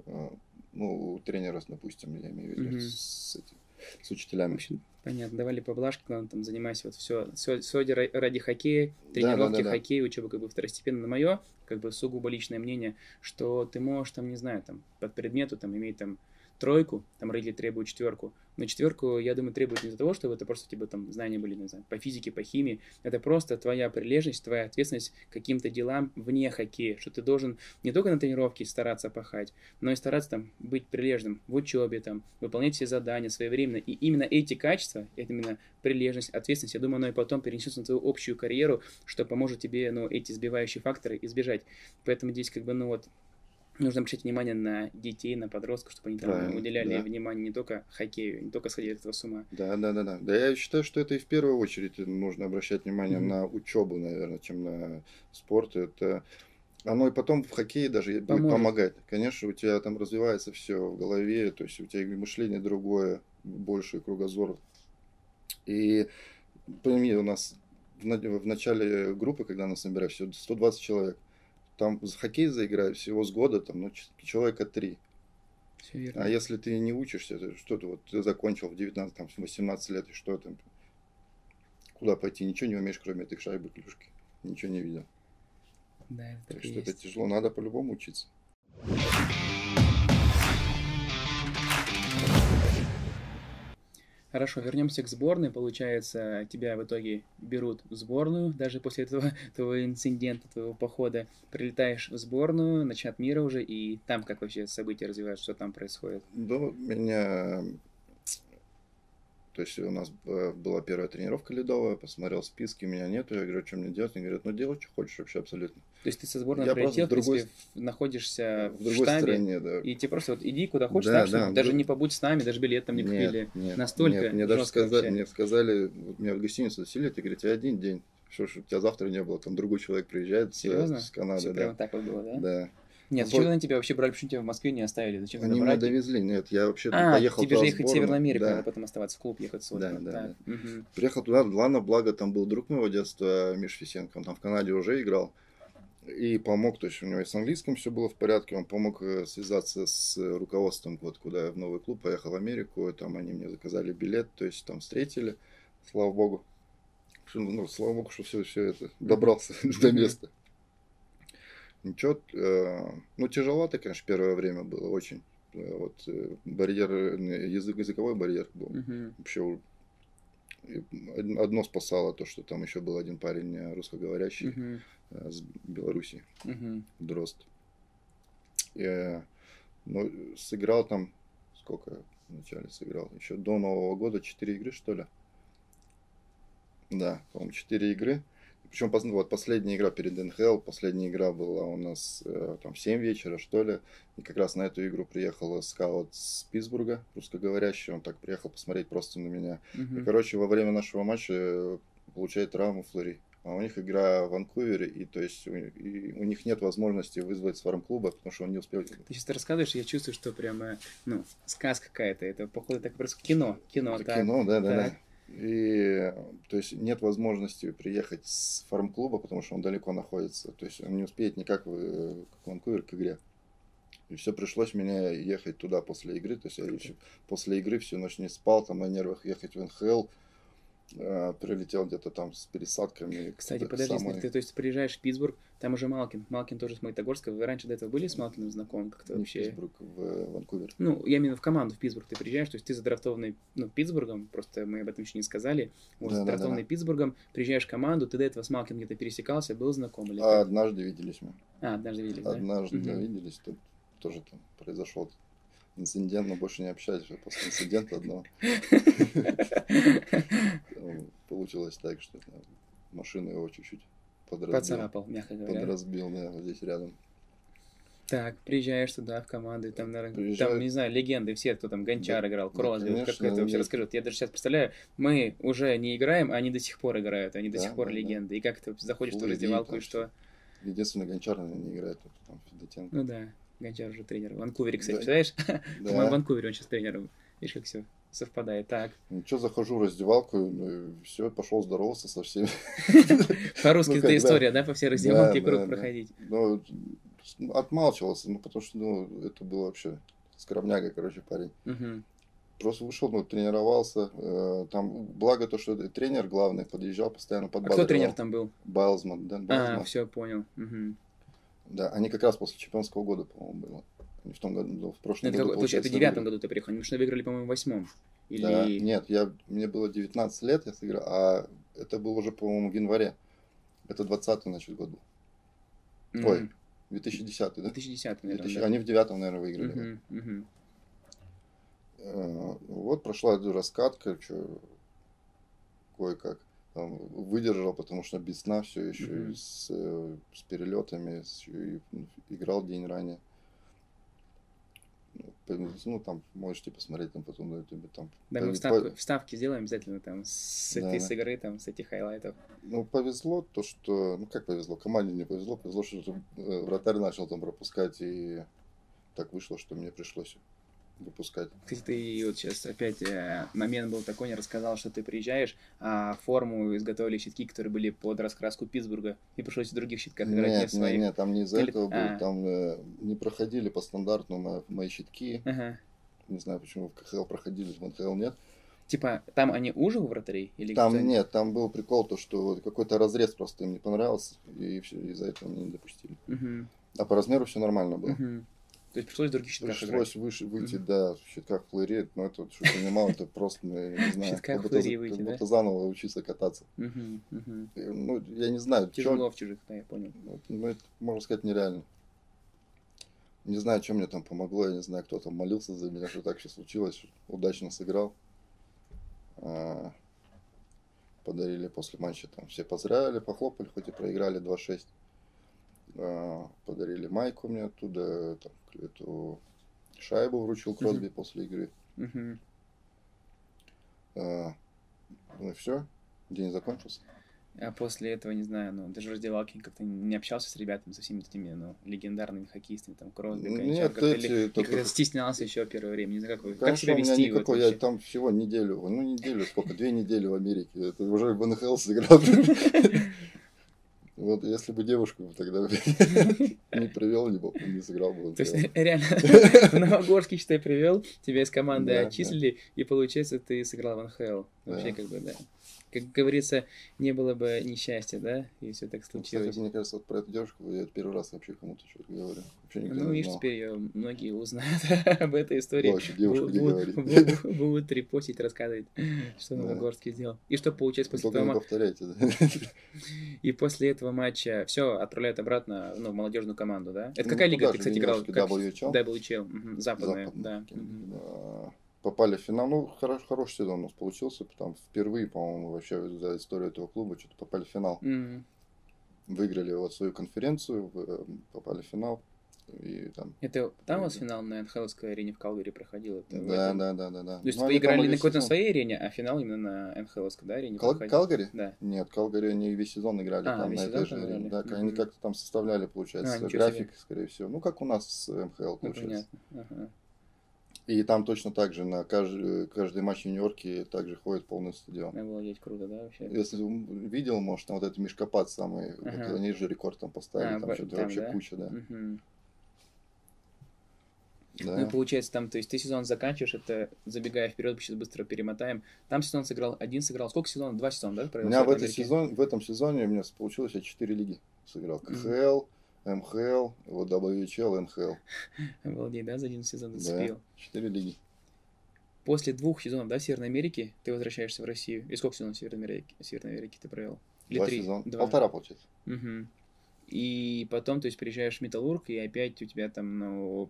э, ну, у тренера, допустим, я имею в виду, mm-hmm. с, этим, с учителями. Понятно, давали поблажки, главное, там, занимайся вот все, все, все ради хоккея, тренировки, да, да, да, хоккей, учеба как бы второстепенно. На мое, как бы сугубо личное мнение, что ты можешь там, не знаю, там, под предмету там иметь там тройку, там родители требуют четверку, но четверку, я думаю, требуют не из-за того, чтобы это просто типа там знания были, не знаю, по физике, по химии. Это просто твоя прилежность, твоя ответственность к каким-то делам вне хоккея, что ты должен не только на тренировке стараться пахать, но и стараться там быть прилежным в учебе, там, выполнять все задания своевременно. И именно эти качества, это именно прилежность, ответственность, я думаю, оно и потом перенесется на твою общую карьеру, что поможет тебе, ну, эти сбивающие факторы избежать. Поэтому здесь как бы, ну вот, нужно обращать внимание на детей, на подростков, чтобы они там Правильно, уделяли да. внимание не только хоккею, не только сходили от этого с ума. Да, да, да, да. Да, я считаю, что это и в первую очередь нужно обращать внимание Мгм. на учебу, наверное, чем на спорт. Это оно и потом в хоккее даже будет Поможет. помогать. Конечно, у тебя там развивается все в голове, то есть у тебя мышление другое, больше кругозор. И пойми, у нас в, на- в начале группы, когда нас набирают, всего 120 человек, там в хоккей заиграют всего с года, там, ну, человека три. Все верно. А если ты не учишься, то что ты вот ты закончил в 19, там, в 18 лет, и что там? Куда пойти? Ничего не умеешь, кроме этой шайбы, клюшки. Ничего не видел. Да, это Так так что это есть. тяжело, надо по-любому учиться. Хорошо, вернемся к сборной. Получается, тебя в итоге берут в сборную, даже после этого (laughs) твоего инцидента, твоего похода. Прилетаешь в сборную на чемпионат мира уже, и там как вообще события развиваются, что там происходит? Да, меня... То есть у нас э, была первая тренировка ледовая, посмотрел списки, меня нету, я говорю, что мне делать? Они говорят, ну делай, что хочешь вообще абсолютно. То есть ты со сборной Я прилетел, в другой принципе, находишься в в, другой штабе, стране, да. и тебе просто вот иди куда хочешь, Да, так да, даже да. не побудь с нами, даже билет там не купили. Нет, Настолько нет, мне даже сказали, вообще. мне сказали, вот меня в гостиницу заселили, говорят, тебе один день, что ж, у тебя завтра не было, там другой человек приезжает с, Серьезно? с Канады, Все да. прямо так вот было, да? Да. Нет, зачем вот- они тебя вообще брали, почему тебя в Москве не оставили? Зачем Они меня довезли, нет, я вообще А, поехал тебе же ехать в Северную Америку, да. надо потом оставаться в клуб, ехать сюда. Да, да, Так, мгм. Приехал туда, ладно, благо там был друг моего детства, Миш Фисенко, он там в Канаде уже играл. И помог, то есть у него и с английским все было в порядке, он помог э, связаться с э, руководством, вот куда я в новый клуб поехал в Америку, там они мне заказали билет, то есть там встретили, слава богу. Что, Ну, слава богу, что все, все это, добрался (laughs) до места. Ничего, э, ну тяжеловато, конечно, первое время было очень. Вот барьер, язык, языковой барьер был Мгм. вообще одно спасало то, что там еще был один парень русскоговорящий Мгм. Э, с Беларуси, Мгм. Дрозд. И, э, ну, сыграл там, сколько вначале сыграл? Еще до Нового года 4 игры, что ли? Да, по-моему, 4 игры. Причем вот последняя игра перед НХЛ, последняя игра была у нас э, там в 7 вечера, что ли. И как раз на эту игру приехал скаут с Питтсбурга, русскоговорящий. Он так приехал посмотреть просто на меня. И, Мгм. короче, во время нашего матча э, получает травму Флори. А у них игра в Ванкувере, и то есть у, и у них нет возможности вызвать с фарм-клуба, потому что он не успел. Ты сейчас рассказываешь, я чувствую, что прямо, ну, сказка какая-то. Это, походу, так просто кино. Кино, Это так. кино, да, да, так. да. И то есть нет возможности приехать с фарм-клуба, потому что он далеко находится. То есть он не успеет никак в, в Ванкувер к игре. И все пришлось мне ехать туда после игры. То есть я еще после игры всю ночь не спал, там на нервах ехать в НХЛ. Э, прилетел где-то там с пересадками. Кстати, подожди, самой- ты, то есть приезжаешь в Питтсбург, там уже Малкин. Малкин тоже с Магнитогорска. Вы раньше до этого были с Малкиным знакомы как-то не в вообще? Питтсбург, в Ванкувер. Ну, я именно в команду в Питтсбург ты приезжаешь, то есть ты задрафтованный ну, Питтсбургом, просто мы об этом еще не сказали. Вот, Да, да, задрафтованный да. Питтсбургом, приезжаешь в команду, ты до этого с Малкиным где-то пересекался, был знаком или А однажды виделись мы. А, однажды виделись, да? Однажды да, виделись, тут тоже там произошел инцидент, но больше не общались уже после инцидента одного. (laughs) Получилось так, что да, машину его чуть-чуть подразбил. Поцарапал, мягко говоря. Подразбил, да, вот здесь рядом. Так, приезжаешь туда в команду, и там, наверное, Приезжаю. там, не знаю, легенды все, кто там Гончар Да, играл, да, Кросби, вот как конечно, это вообще они- я даже сейчас представляю, мы уже не играем, а они до сих пор играют, они до Да, сих пор да, да. легенды. И как ты заходишь в ту раздевалку, и что? Единственный гончар, наверное, не играет, вот там Федотенко. Ну да, Гончар уже тренер. В Ванкувере, кстати, Да. представляешь? По-моему, в Да. Ванкувере он сейчас тренером. Видишь, как все совпадает. Так. Ну что, захожу в раздевалку, все, пошел здороваться со всеми. (laughs) По-русски Ну, это история, да, по всей раздевалке Да, круг да, да. проходить. Ну, отмалчивался, ну, потому что, ну, это было вообще скромняга, короче, парень. Просто вышел, ну, тренировался. э, Там, благо то, что тренер главный подъезжал, постоянно А подбадривал. кто тренер там был? Байлзман, Дэн А, все, понял. Да, они как раз после чемпионского года, по-моему, было. Не в том году, но в прошлом Ну, это, году, то есть это в получается, девятом году ты приехал, потому что выиграли, по-моему, в восьмом. Или... Да, нет, я, мне было 19 лет, я сыграл, а это было уже, по-моему, в январе. Это 20 значит, год был. М, Ой, 2010, да? 2010, наверное, 2000 да. Они в девятом, наверное, выиграли. мгм. Э, Вот прошла эта раскатка, что кое-как там выдержал, потому что без сна все еще Мгм. и с, э, с перелетами, с- и, играл день ранее. Ну, Ну, там можете посмотреть там потом на ютубе. Там, Да, мы вставку, по- вставки сделаем обязательно там с Да. с игры, там, с этих хайлайтов. ну, повезло то, что... Ну, как повезло? Команде не повезло. Повезло, что э, вратарь начал там пропускать, и так вышло, что мне пришлось выпускать. Кстати, ты вот сейчас опять э, момент был такой, не рассказал, что ты приезжаешь, а форму изготовили щитки, которые были под раскраску Питтсбурга, и пришлось в других щитках играть, не в Нет, нет, своих. нет, там не из-за Или- этого а. было, там э, не проходили по стандарту мо- мои щитки. Ага. Не знаю, почему в КХЛ проходили, в НХЛ нет. Типа, там они уже у вратарей? Или Там кто-то- нет, там был прикол, то, что какой-то разрез просто им не понравился, и все, из-за этого меня не допустили. Мгм, А по размеру все нормально было. мгм. То есть пришлось в других щитках Пришлось выше, выйти, да, в щитках флэри, но это, вот, что понимал, это просто, ну, не (laughs) знаю, как будто, выйти, как да? будто заново учиться кататься. играть. Мгм. И, Ну, я не знаю, Тяжело в чужих, да, я понял. Ну, это, можно сказать, нереально. Не знаю, что мне там помогло, я не знаю, кто там молился за меня, что так все случилось. Удачно сыграл. А, Подарили после матча, там все поздравили, похлопали, хоть и проиграли 2-6. А, Подарили майку мне оттуда, там, эту шайбу вручил Кросби после игры. Мгм. А, Ну и все, день закончился. А после этого, не знаю, ну, даже в раздевалке как-то не общался с ребятами, со всеми этими, ну, легендарными хоккеистами, там, Кросби, Нет, как-то, эти или, только- стеснялся еще первое время, не знаю, как, вы- как Конечно, себя у меня вести вот никакой, я там всего неделю, ну неделю, сколько, две недели в Америке, это уже в НХЛ сыграл. (laughs) Вот если бы девушку тогда (laughs) не привел, не, сыграл бы То есть, реально, (laughs) в Новогорске, считай, привел, тебя из команды отчислили, и получается, ты сыграл в НХЛ. Вообще, Да. как бы, да. Как говорится, не было бы несчастья, да, если так Ну, Кстати, случилось. мне кажется, вот про эту девушку я первый раз вообще кому-то что-то говорю. Вообще Ну, видишь, теперь ее многие узнают (laughs) об этой истории. Вообще девушка, где бу- Будут репостить, рассказывать, (laughs) что. Новогорский сделал. И что получается после этого повторяйте. да. (laughs) И после этого матча все отправляют обратно ну, в молодежную команду, да? Это Ну, какая лига ты, кстати, играл? WHL. WHL, западная, да. Попали в финал. Ну, хорош, хороший сезон у нас получился. Там впервые, по-моему, вообще за историю этого клуба что-то попали в финал. Мгм. Выиграли вот свою конференцию, э, попали в финал. И там... Это там у вас финал на НХЛской арене в Калгари проходил? Это Да, этом? да, да, да, да. То есть Ну, вы они играли на какой-то сезон. своей арене, а финал именно на НХЛской, да, арене Кал- проходил? Калгари? Да. Нет, Калгари они весь сезон играли А, там на этой же арене. Да, они Мгм. как-то там составляли, получается, А, график, себе. скорее всего. Ну, как у нас с МХЛ Ну, получается. понятно. Ага. И там точно так же на каждый, каждый матч юниорки также ходит полный стадион. Обалдеть, круто, да, вообще? Если видел, может, там вот этот мешкопад самый, вот Ага. они же рекорд там поставили, А, там в- что-то вообще да? куча, да. Мгм. Да. Ну, и получается, там, то есть ты сезон заканчиваешь, это забегая вперед, сейчас быстро перемотаем. Там сезон сыграл, один сыграл. Сколько сезонов? Два сезона, да? У меня в, Америке? сезон, в этом сезоне у меня получилось, я 4 лиги сыграл. КХЛ, МХЛ, вот WHL, НХЛ. Обалдеть, да, за один сезон Да, зацепил. 4 лиги. После двух сезонов, да, в Северной Америке, ты возвращаешься в Россию. И сколько сезонов в Северной Америке, в Северной Америке ты провел? Или Два три? сезона. Два. Полтора, получается. Мгм. И потом, то есть, приезжаешь в Металлург, и опять у тебя там, ну,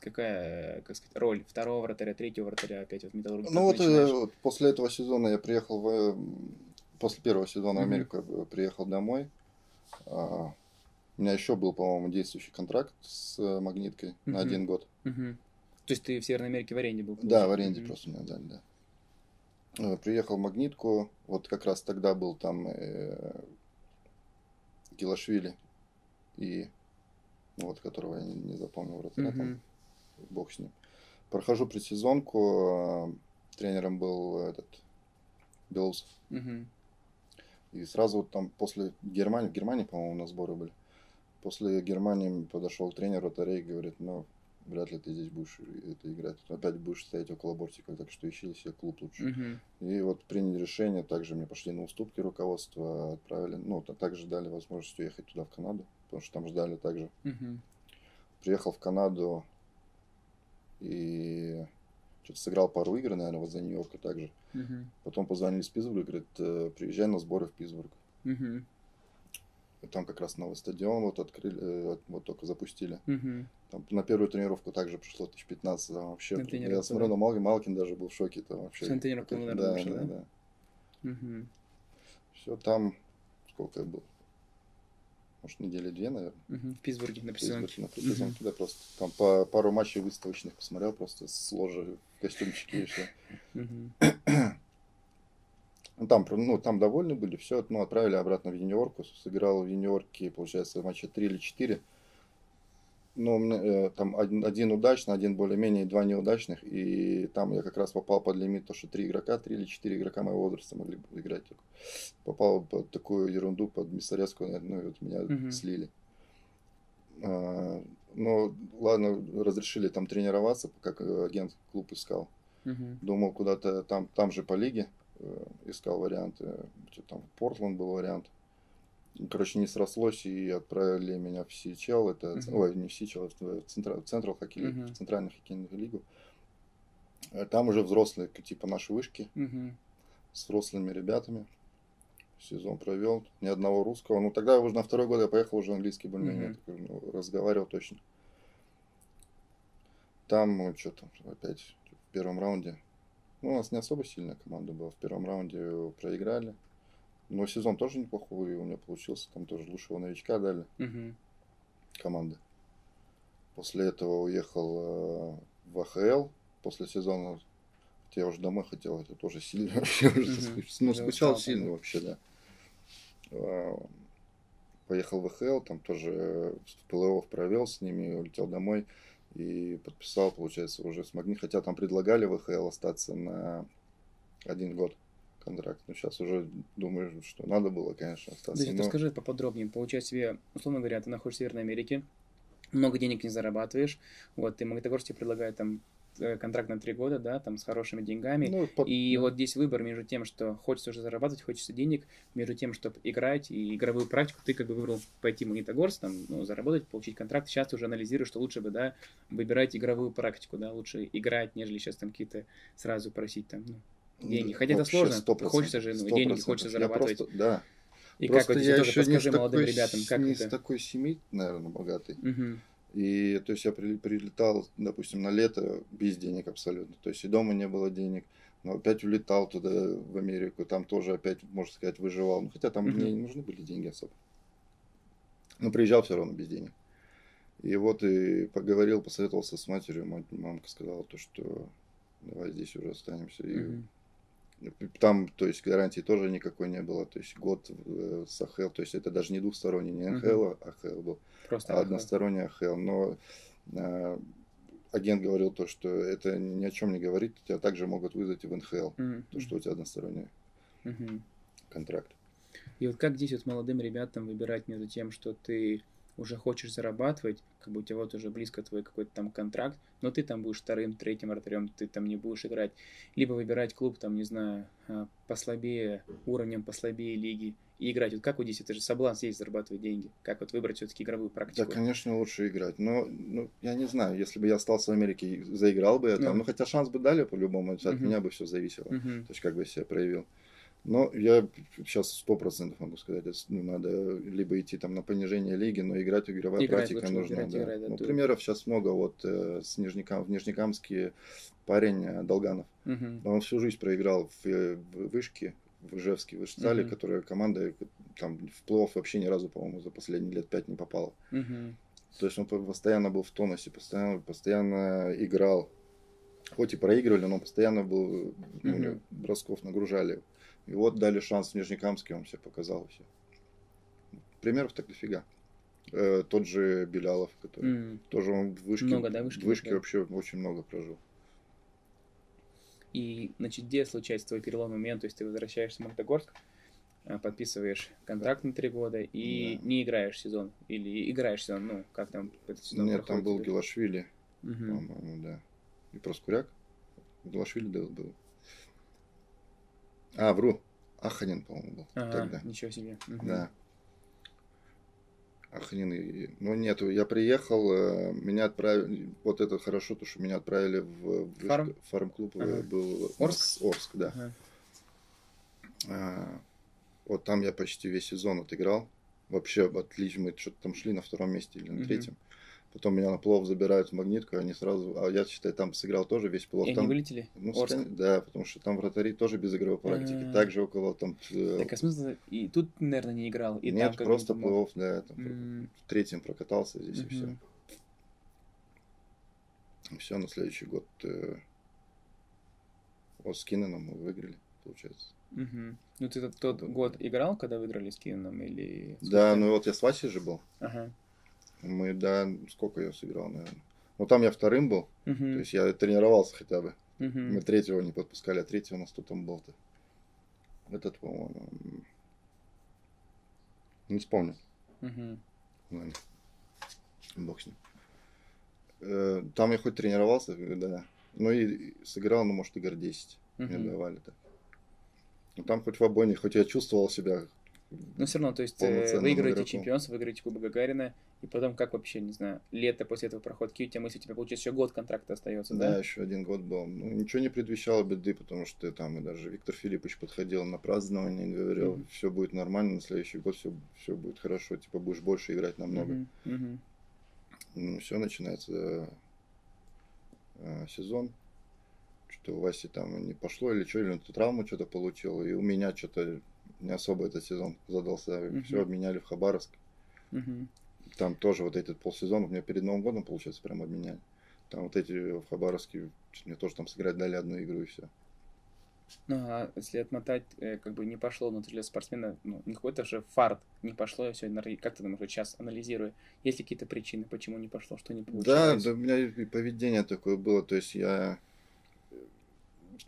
какая, как сказать, роль второго вратаря, третьего вратаря опять вот в Металлурге. Ну вот, э, вот после этого сезона я приехал в... э, После первого сезона в. Америку я б- приехал домой. А, У меня еще был, по-моему, действующий контракт с э, Магниткой Мгм. на один год. Мгм. То есть ты в Северной Америке в аренде был? Да, в аренде Мгм. просто меня дали, да. Э, Приехал в Магнитку, вот как раз тогда был там э, Гилашвили и вот которого я не, не запомнил вратаря, там, Мгм. бог с ним. Прохожу предсезонку, э, тренером был этот Белоусов. Мгм. И сразу вот там после Германии, в Германии, по-моему, у нас сборы были. После Германии подошел тренер вратарей и говорит, ну, вряд ли ты здесь будешь это играть. Опять будешь стоять около бортика, так что ищи себе клуб лучше. Мгм. И вот приняли решение, также мне пошли на уступки руководства, отправили, ну, та- также дали возможность уехать туда, в Канаду, потому что там ждали также. Мгм. Приехал в Канаду, И что-то сыграл пару игр, наверное, вот за Нью-Йорка также. Мгм. Потом позвонили из Питтсбурга, говорит, «Э, приезжай на сборы в Питтсбург. Мгм. Там как раз новый стадион вот открыли, э, вот только запустили. Мгм. Там на первую тренировку также пришло тысяч 15, там вообще. На Я смотрю да? на Малкин, Малкин даже был в шоке, там вообще. На тренировку, наверное, да, вышел, да, да? да. Мгм. Все там, сколько я был? Может, недели две, наверное. Мгм. В Питтсбурге на предсезонке. на предсезонке, Мгм. да, просто. Там по пару матчей выставочных посмотрел, просто с ложи в костюмчике и все. (clears throat) Ну, там, ну, там довольны были, все, ну, отправили обратно в юниорку, сыграл в юниорке, получается, матча 3 или 4. Но у меня, э, там один, один удачный, один более-менее, два неудачных, и там я как раз попал под лимит, то, что три игрока, три или четыре игрока моего возраста могли бы играть. Попал под такую ерунду, под наверное, ну, и вот меня Мгм. слили. А, ну, ладно, разрешили там тренироваться, как э, агент клуб искал. Мгм. Думал куда-то там, там же по лиге, искал варианты. Там, Портленд был вариант. Короче, не срослось и отправили меня в Сичел. Это, Мгм. ой, не в Сичел, а в Центра- в Централ хоккей, Мгм. в Центральную хоккейную лигу. Э, Там уже взрослые, типа наши вышки, Мгм. с взрослыми ребятами. Сезон провел, ни одного русского. Ну, тогда уже на второй год я поехал, уже английский более-менее такой, ну, разговаривал точно. Там, ну, что там, опять в первом раунде. Ну, у нас не особо сильная команда была. В первом раунде проиграли. Но сезон тоже неплохой у меня получился. Там тоже лучшего новичка дали Мгм. команды. После этого уехал э, в АХЛ после сезона. Я уже домой хотел, это тоже сильно вообще уже ну, скучал сильно вообще, да. А, Поехал в АХЛ, там тоже э, в плей-офф провел с ними, улетел домой и подписал, получается, уже с Магни. Хотя там предлагали в АХЛ остаться на один год контракт. Но сейчас уже думаю, что надо было, конечно, остаться. Подожди, но- расскажи поподробнее. Получается, себе, условно говоря, ты находишься в Северной Америке, много денег не зарабатываешь, вот, и Магнитогорск тебе предлагает там контракт на три года, да, там с хорошими деньгами, ну, под- и вот здесь выбор между тем, что хочется уже зарабатывать, хочется денег, между тем, чтобы играть и игровую практику, ты как бы выбрал пойти в Магнитогорск, там, ну, заработать, получить контракт. Сейчас ты уже анализируешь, что лучше бы, да, выбирать игровую практику, да, лучше играть, нежели сейчас там какие-то сразу просить там, ну, деньги. Хотя это сложно, 100%, хочется же, ну, деньги хочется 100%. Я зарабатывать. просто- да. И Просто как вот я тоже еще не подскажи с молодым такой, ребятам, как не это? с такой семьи, наверное, богатой. Мгм. И то есть я при- прилетал, допустим, на лето без денег абсолютно. То есть и дома не было денег. Но опять улетал туда, в Америку, там тоже опять, можно сказать, выживал. Ну, хотя там мне не нужны были деньги особо. Но приезжал все равно без денег. И вот и поговорил, посоветовался с матерью. Мамка сказала то, что давай здесь уже останемся. И Мгм. Там, то есть, гарантии тоже никакой не было. То есть, год э, с АХЛ, то есть, это даже не двухсторонний, не. АХЛ, а АХЛ был, Просто а ага. односторонний АХЛ. Но э, агент говорил то, что это ни о чем не говорит, тебя также могут вызвать и в НХЛ, Мгм. то, что у тебя односторонний Мгм. контракт. И вот как здесь вот молодым ребятам выбирать между тем, что ты уже хочешь зарабатывать, как бы у тебя вот уже близко твой какой-то там контракт, но ты там будешь вторым, третьим вратарем, ты там не будешь играть. Либо выбирать клуб, там, не знаю, а, послабее, уровнем послабее лиги и играть. Вот как вот здесь, это же соблазн здесь зарабатывать деньги. Как вот выбрать все-таки игровую Да, практику? конечно, лучше играть. Но ну, я не знаю, если бы я остался в Америке, заиграл бы я там. Ну. Ну, хотя шанс бы дали по-любому, от Мгм. меня бы все зависело. Мгм. То есть, как бы себя проявил. Но я сейчас сто процентов могу сказать, ну, надо либо идти там на понижение лиги, но играть игровая Играть практика нужна. выбирать, да. играть, да, ну, примеров сейчас много. Вот э, с Нижнекам, в Нижнекамске парень э, Долганов. Мгм. Он всю жизнь проиграл в, э, в вышке, в Ижевске, в Ижцале, Мгм. которая команда э, там в плей вообще ни разу, по-моему, за последние лет пять не попала. Мгм. То есть он по- постоянно был в тонусе, постоянно, постоянно играл. Хоть и проигрывали, но постоянно был, ну, бросков нагружали. И вот дали шанс в Нижнекамске, он себя показал. Все. Примеров так дофига. Э, тот же Белялов, который М. тоже он в вышке, Много, да, вышки в вышке набрал? вообще очень много прожил. И, значит, где случается твой переломный момент? То есть ты возвращаешься в Магнитогорск, а, подписываешь контракт на три года и Да. не играешь сезон. Или играешь сезон, ну, как там этот сезон Нет, там был? Гелашвили, Мгм. по-моему, да. И Проскуряк. Гелашвили да, был. А, вру. Аханин, по-моему, был Ага, тогда. ничего себе. Да. Охрененный. Ну нет, я приехал, э, меня отправили, вот это хорошо, то, что меня отправили в, в Фарм? фарм-клуб, э, Ага. был Орск? Орск, да. Ага. А, вот там я почти весь сезон отыграл. Вообще отлично, мы что-то там шли на втором месте или на Мгм. третьем. Потом меня на плов забирают в магнитку, они сразу, а я, считай, там сыграл тоже весь плов. И они там, вылетели? ну, Орск? да, потому что там вратари тоже без игровой практики. А. Также около там э, Так, а смысл, и тут, наверное, не играл, и нет, там просто мог. плей-офф, да, там, М, в третьем прокатался здесь и все. Все, на следующий год э, вот с Кинненом мы выиграли, получается. Мгм. Ну, ты тот, тот год играл, когда выиграли с Кинном, или... Да, ну вот я с Васей же был. Ага. Мы, да, сколько я сыграл, наверное. Ну там я вторым был, Мгм. то есть я тренировался хотя бы. Мгм. Мы третьего не подпускали, а третьего у нас кто там был-то? Этот, по-моему, не вспомню. Мгм. Ладно. Бог с ним. Э, Там я хоть тренировался, да. Ну и сыграл, ну, может, игр 10 мне Мгм. давали так. Ну, там хоть в обойне, хоть я чувствовал себя. Но все равно, то есть э, вы играете игроком. чемпионство, вы играете Кубок Гагарина, и потом как вообще, не знаю, лето после этого проходит, какие у тебя мысли, у тебя получается еще год контракта остается, Да, да? еще один год был. Ну, ничего не предвещало беды, потому что там и даже Виктор Филиппович подходил на празднование и говорил, Мгм. все будет нормально, на следующий год все, все будет хорошо, типа будешь больше играть намного. Мгм. Мгм. Ну, все, начинается э, сезон. Что у Васи там не пошло или что, или он травму что-то получил. И у меня что-то не особо этот сезон задался. Мгм. Все обменяли в Хабаровск. Мгм. Там тоже вот этот полсезона, мне перед Новым годом, получается, прям обменяли. Там вот эти в Хабаровске, мне тоже там сыграть дали одну игру и все. Ну, а если отмотать, э, как бы не пошло, но для спортсмена, ну, не какой-то же фарт, не пошло, и все, как ты думаешь, вот сейчас анализируя, есть ли какие-то причины, почему не пошло, что не Да, получилось? да, у меня и поведение такое было, то есть я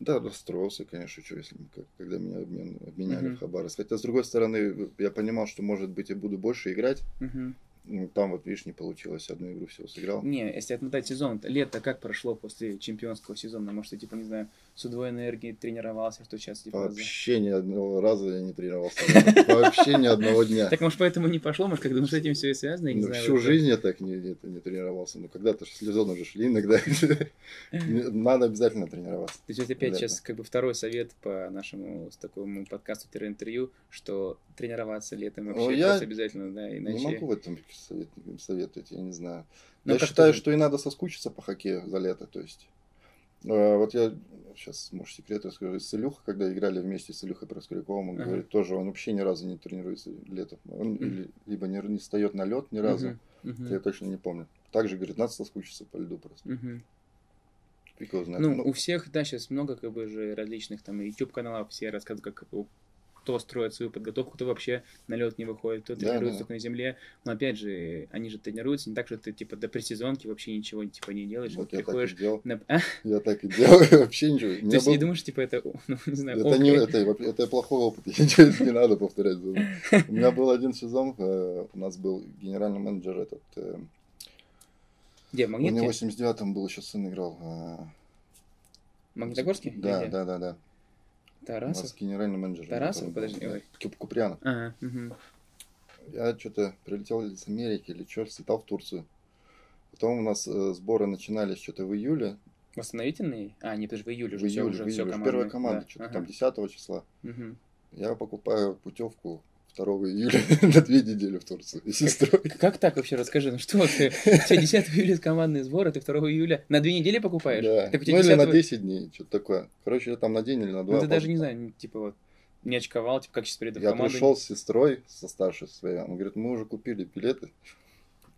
да, расстроился, конечно, что если когда меня обмен, обменяли Мгм. в Хабаровск. Хотя, с другой стороны, я понимал, что, может быть, я буду больше играть. Мгм. Ну, там вот, видишь, не получилось, одну игру всего сыграл. Не, если отмотать сезон, лето как прошло после чемпионского сезона? Может, ты, типа, не знаю, с удвоенной энергией тренировался, что сейчас, типа... Вообще ни одного раза я не тренировался. Вообще ни одного дня. Так, может, поэтому не пошло, может, как думаешь, с этим все и связано, не Ну, всю жизнь я так не, не тренировался. Но когда-то же сезон уже шли иногда. (laughs) Надо обязательно тренироваться. То есть, вот опять сейчас как бы второй совет по нашему с такому подкасту-интервью, что тренироваться летом вообще Ну, просто обязательно, да, Не иначе... могу в этом совет- советовать, я не знаю. Ну, я считаю, что и надо соскучиться по хоккею за лето. То есть, вот я сейчас, может, секрет расскажу. С Илюхой, когда играли вместе с Илюхой Проскуряковым, он Ага. говорит, тоже он вообще ни разу не тренируется летом. Он или, либо не, не встает на лед ни разу. Мгм, мгм, Я точно не помню. Также, говорит, надо соскучиться по льду просто. мгм. Фиг его знает. Ну, Ну, у всех, да, сейчас много как бы же различных там YouTube каналов, все рассказывают, как кто строит свою подготовку, кто вообще на лед не выходит, кто Да, тренируется да. только на земле. Но опять же, они же тренируются, не так, что ты типа до предсезонки вообще ничего типа не делаешь, вот я так и приходишь делал. на... А? (laughs) Я так и делаю, (laughs) вообще ничего. У То меня есть был- не думаешь, типа, это, (laughs) ну, не знаю, Это, не, это, это плохой опыт, не надо повторять. У меня был один сезон, э, у нас был генеральный менеджер этот, э, Где, в он Магнитке? в 89-м был, еще сын играл. э, В Магнитогорске? Да, где? да, да, да. У нас Тарасов? генеральный менеджер. Тарасов? Подожди, ой. Куприянов. Ага, мгм. Я что-то прилетел из Америки или что, слетал в Турцию. Потом у нас э, сборы начинались что-то в июле. Восстановительный? А, нет, это же в июле В уже, всё, июле, уже в все июле. командное. Первая команда, да, что-то ага, там 10 числа. мгм. Я покупаю путевку 2 июля (laughs) на две недели в Турцию и сестрой. (laughs) Как так вообще? Расскажи, ну что ты? У тебя 10 июля командные сборы, ты 2 июля на две недели покупаешь? Да. Так у тебя Ну или на 10 10 дней, что-то такое. Короче, я там на день или на два. Ну ты даже не знаю, типа вот не очковал, типа как сейчас приеду в Я команду. пришел с сестрой, со старшей своей. Он говорит, мы уже купили билеты,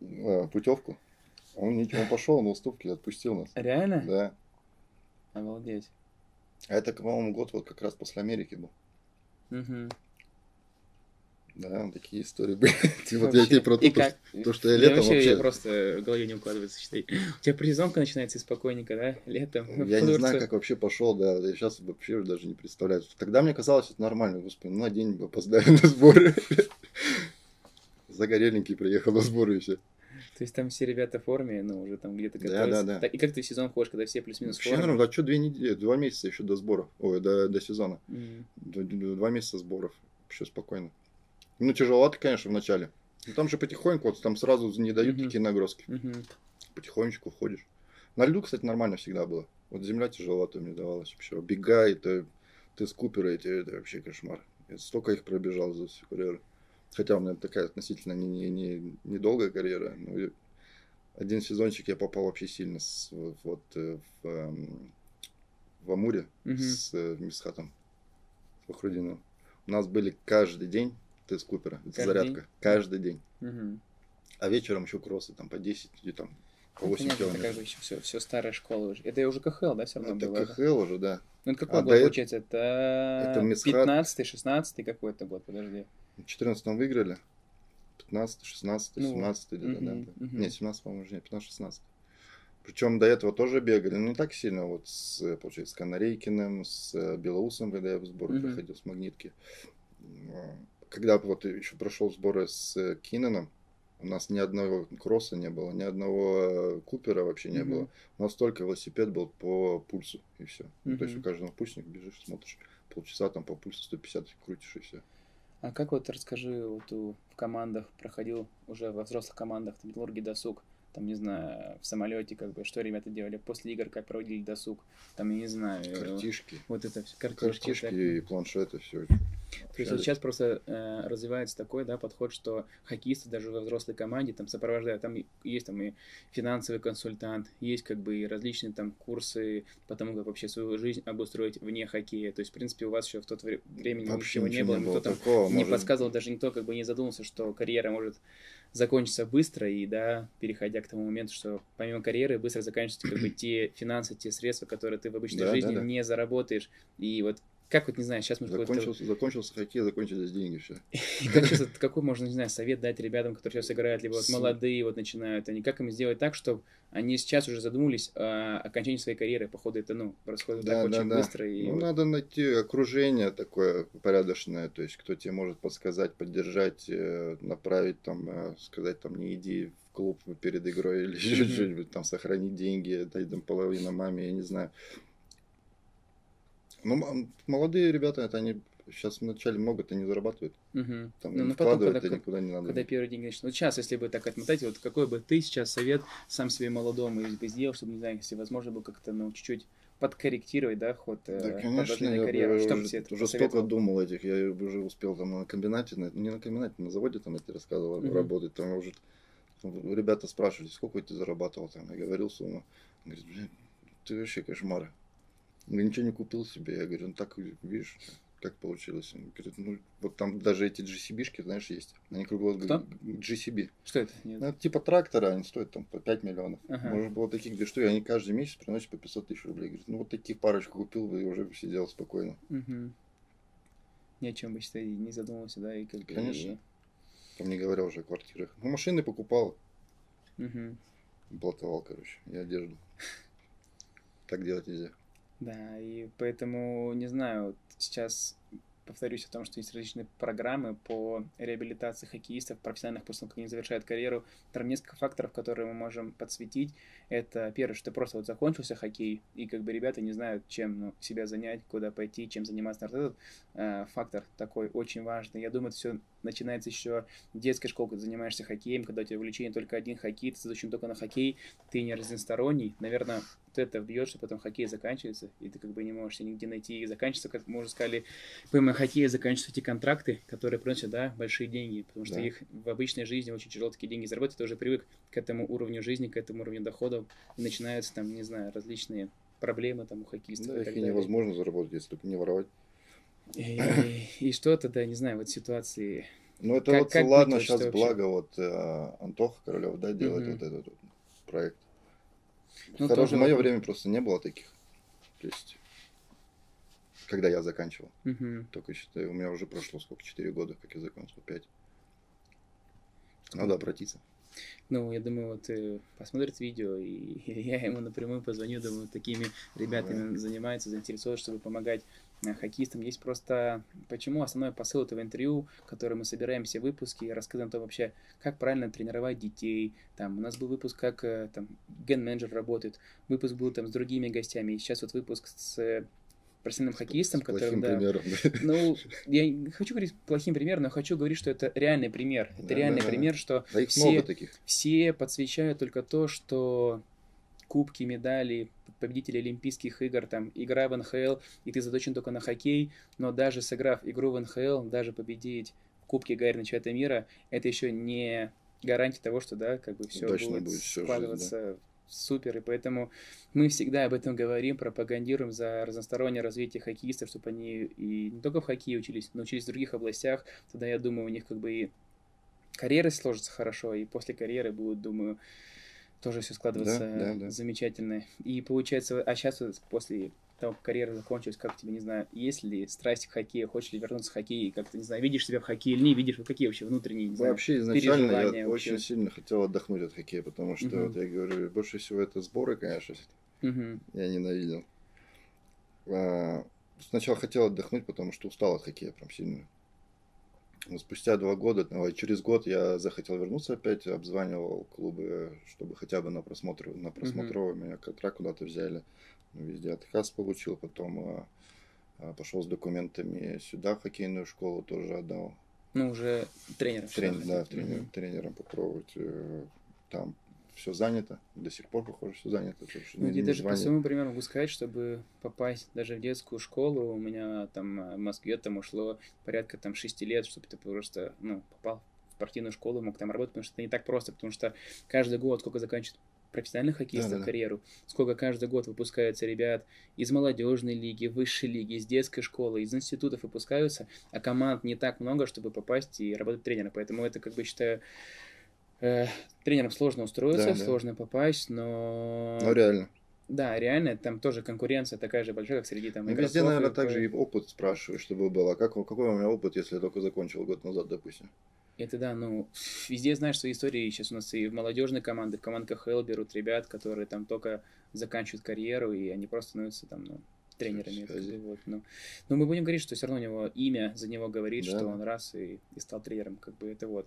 э, путевку. Он ничего, пошел на уступки, отпустил нас. Реально? Да. Обалдеть. А это, по-моему, год вот как раз после Америки был. Мгм. Да, такие истории были. (laughs) Вот Вообще. я тебе про то, что я летом вообще вообще... просто в голове не укладывается, считай. У тебя приземка начинается спокойненько, да? Летом. Я не знаю, как вообще пошел, да, я сейчас вообще даже не представляю. Тогда мне казалось, это нормально, господи, ну, на день бы опоздали (laughs) на сборы. Загореленький приехал на сборы и все. То есть там все ребята в форме, ну, уже там где-то Да, готовятся. да, да. Так, И как ты в сезон ходишь, когда все плюс-минус в Вообще форме? нормально, а что две недели, два месяца еще до сборов, ой, до, до сезона. Д- Два месяца сборов, вообще спокойно. Ну, тяжеловато, конечно, в начале. Ну, там же потихоньку, вот там сразу не дают такие нагрузки. Потихонечку входишь. На льду, кстати, нормально всегда было. Вот земля тяжеловато мне давалась вообще. Бегай, ты, ты скуперы эти, это вообще кошмар. Я столько их пробежал за всю карьеру. Хотя у меня такая относительно не, не, не, недолгая карьера. но и один сезончик я попал вообще сильно с, вот э, в, эм, в Амуре Мгм. с э, Мисхатом Фахрудиновым. У нас были каждый день тест-купера. Это Каждый зарядка. день? Каждый день. Мгм. А вечером еще кроссы там по 10 и там по Ну, 8 понятно, это как километров. бы еще все, все старая школа уже. Это уже КХЛ, да, все равно Это было? да? КХЛ уже, да. Ну, это какой А год, до эт- получается? Это, Это Мисхат. 15-й, 16-й какой-то год, подожди. В 14 выиграли. 15, 16, Ну, 17 где-то, мгм, да. мгм. Нет, 17, по-моему, уже нет, 15, 16. Причем до этого тоже бегали, но не так сильно, вот с, э, получается, с Канарейкиным, с э, Белоусом, когда я в сбор Мгм. проходил с Магнитки. Когда вот еще прошел сборы с э, Кинаном, у нас ни одного кросса не было, ни одного э, Купера вообще не Мгм. было. У нас только велосипед был по пульсу, и все. то есть у каждого пульсник бежишь, смотришь, полчаса там по пульсу 150 крутишь, и все. А как вот расскажи, вот у- в командах проходил уже во взрослых командах, там, металлурги досуг, там, не знаю, в самолете, как бы, что ребята делали после игр, как проводили досуг, там, я не знаю, э, Картишки. вот это все, картишки. Картишки так. и планшеты, все. То есть сейчас просто э, развивается такой, да, подход, что хоккеисты даже во взрослой команде там сопровождают, там есть там и финансовый консультант, есть как бы и различные там курсы по тому, как вообще свою жизнь обустроить вне хоккея. То есть, в принципе, у вас еще в тот вре- времени Вообще ничего не было, никто там такого. не может, подсказывал, даже никто как бы не задумался, что карьера может закончиться быстро, и да, переходя к тому моменту, что помимо карьеры быстро заканчиваются как бы (clears throat) те финансы, те средства, которые ты в обычной Да, да, жизни да. не заработаешь. И вот как вот, не знаю, сейчас мы Закончился, закончился хоккей, закончились деньги, все. как сейчас, какой можно, не знаю, совет дать ребятам, которые сейчас играют, либо вот молодые вот начинают, они как им сделать так, чтобы они сейчас уже задумались о окончании своей карьеры, походу это, ну, происходит Да, так да, очень да. быстро, и Ну, надо найти окружение такое порядочное, то есть кто тебе может подсказать, поддержать, э, направить, там, э, сказать, там, не иди в клуб перед игрой или (laughs) что-нибудь, там, сохранить деньги, дай там половину маме, я не знаю. Ну, молодые ребята, это они сейчас вначале много-то не зарабатывают, Мгм. там, Ну, им ну, потом, вкладывать когда- никуда не надо. когда первые деньги начнут. Вот сейчас, если бы так отмотать, вот какой бы ты сейчас совет сам себе молодому из- бы сделал, чтобы, не знаю, если возможно было как-то, ну, чуть-чуть подкорректировать, да, ход э, Да, конечно, я карьеры. бы Что бы уже, уже столько думал этих, я уже успел там на комбинате, на- не на комбинате, на заводе там, я тебе рассказывал, Мгм. работать, там уже ребята спрашивали, сколько ты зарабатывал там, я говорил сумму, Он говорит, блин, ты вообще кошмар. Ничего не купил себе, я говорю, ну так, видишь, как получилось. Он говорит, ну вот там даже эти GCB-шки, знаешь, есть, они кругло Кто? GCB. Что это? Нет. Ну, это типа трактора, они стоят там по 5 миллионов. Ага. Может было таких две штуки, они каждый месяц приносят по 500 тысяч рублей. Говорит, ну вот таких парочку купил бы и уже сидел спокойно. Мгм. Ни о чем бы, считай, не задумывался, да, и как. Конечно. Там не говоря уже о квартирах. Ну, машины покупал, Мгм. блатовал, короче, и одежду. Так делать нельзя. Да, и поэтому, не знаю, вот сейчас повторюсь о том, что есть различные программы по реабилитации хоккеистов, профессиональных после того, как они завершают карьеру. Там несколько факторов, которые мы можем подсветить. Это первое, что просто вот закончился хоккей, и как бы ребята не знают, чем ну, себя занять, куда пойти, чем заниматься. Вот этот э, фактор такой очень важный. Я думаю, это все начинается еще в детской школе, когда занимаешься хоккеем, когда у тебя увлечение только один хоккей, ты заточен только на хоккей, ты не разносторонний. Наверное, вот это вбьет, что потом хоккей заканчивается, и ты как бы не можешь нигде найти. И заканчивается, как мы уже сказали, помимо хоккея заканчиваются эти контракты, которые приносят, да, большие деньги, потому что Да. их в обычной жизни очень тяжело такие деньги заработать, ты уже привык к этому уровню жизни, к этому уровню доходов, и начинаются там, не знаю, различные проблемы там у хоккеистов Да, их и невозможно заработать, если только не воровать. И, и что тогда, не знаю, вот ситуации... Ну, это Как- вот как ладно, сейчас вообще? благо вот э, Антоха Королев, да, делает Мгм. вот этот вот проект. Ну, Хорошо, тоже в мое вот- время просто не было таких. То есть, когда я заканчивал. Мгм. Только считаю, у меня уже прошло сколько, 4 года, как я закончил, 5. Надо обратиться. Ну, я думаю, вот э, посмотрит видео, и (laughs) я ему напрямую позвоню, думаю, такими ребятами занимается, заинтересован, чтобы помогать хоккеистам. Есть просто, почему основной посыл этого интервью, который мы собираем все выпуски, и рассказываем о том вообще, как правильно тренировать детей. Там у нас был выпуск, как э, там ген-менеджер работает, выпуск был там с другими гостями, и сейчас вот выпуск с э, профессиональным хоккеистам, которым, да. Примером, да. Ну, я не хочу говорить плохим примером, но хочу говорить, что это реальный пример. Это да, реальный да, пример, что да все, таких. все подсвечают только то, что кубки, медали, победители Олимпийских игр, там, игра в НХЛ, и ты заточен только на хоккей, но даже сыграв игру в НХЛ, даже победить в Кубке Гарри на чемпионате мира, это еще не гарантия того, что, да, как бы все будет, будет складываться жизнь, да. супер, и поэтому мы всегда об этом говорим, пропагандируем за разностороннее развитие хоккеистов, чтобы они и не только в хоккее учились, но учились в других областях, тогда, я думаю, у них как бы и карьера сложится хорошо, и после карьеры будут, думаю, тоже все складываться да, да, да. замечательно. И получается, а сейчас после того, как карьера закончилась, как тебе, не знаю, есть ли страсть к хоккею, хочешь ли вернуться в хоккей, как ты, не знаю, видишь себя в хоккее или не видишь, вот какие вообще внутренние, не знаю, Вообще изначально я вообще. очень сильно хотел отдохнуть от хоккея, потому что, uh вот я говорю, больше всего это сборы, конечно, uh я ненавидел. А, сначала хотел отдохнуть, потому что устал от хоккея прям сильно. Но спустя два года, ну, через год я захотел вернуться опять, обзванивал клубы, чтобы хотя бы на просмотр, на просмотровый uh меня контракт куда-то взяли везде отказ получил, потом а, а, пошел с документами сюда, в хоккейную школу тоже отдал. Ну, уже тренером. Тренер, да, тренер, угу. тренером попробовать. Э, там все занято, до сих пор, похоже, все занято. Ну, я даже по своему примеру могу сказать, чтобы попасть даже в детскую школу, у меня там в Москве там ушло порядка там 6 лет, чтобы ты просто, ну, попал в спортивную школу, мог там работать, потому что это не так просто, потому что каждый год, сколько заканчивает профессиональных хоккеистов да, да, карьеру, сколько каждый год выпускается ребят из молодежной лиги, высшей лиги, из детской школы, из институтов выпускаются, а команд не так много, чтобы попасть и работать тренером. Поэтому это, как бы, считаю, э, тренером сложно устроиться, да, сложно да. попасть, но... Но реально. Да, реально, там тоже конкуренция такая же большая, как среди там ну, Везде, наверное, также и опыт спрашиваю, чтобы было. Как, какой у меня опыт, если я только закончил год назад, допустим? Это да, ну, везде знаешь свои истории. Сейчас у нас и в молодежной команде, в командах КХЛ берут ребят, которые там только заканчивают карьеру, и они просто становятся там, ну, тренерами. Вот, ну. Но мы будем говорить, что все равно у него имя за него говорит, да. что он раз и, и стал тренером. Как бы это вот.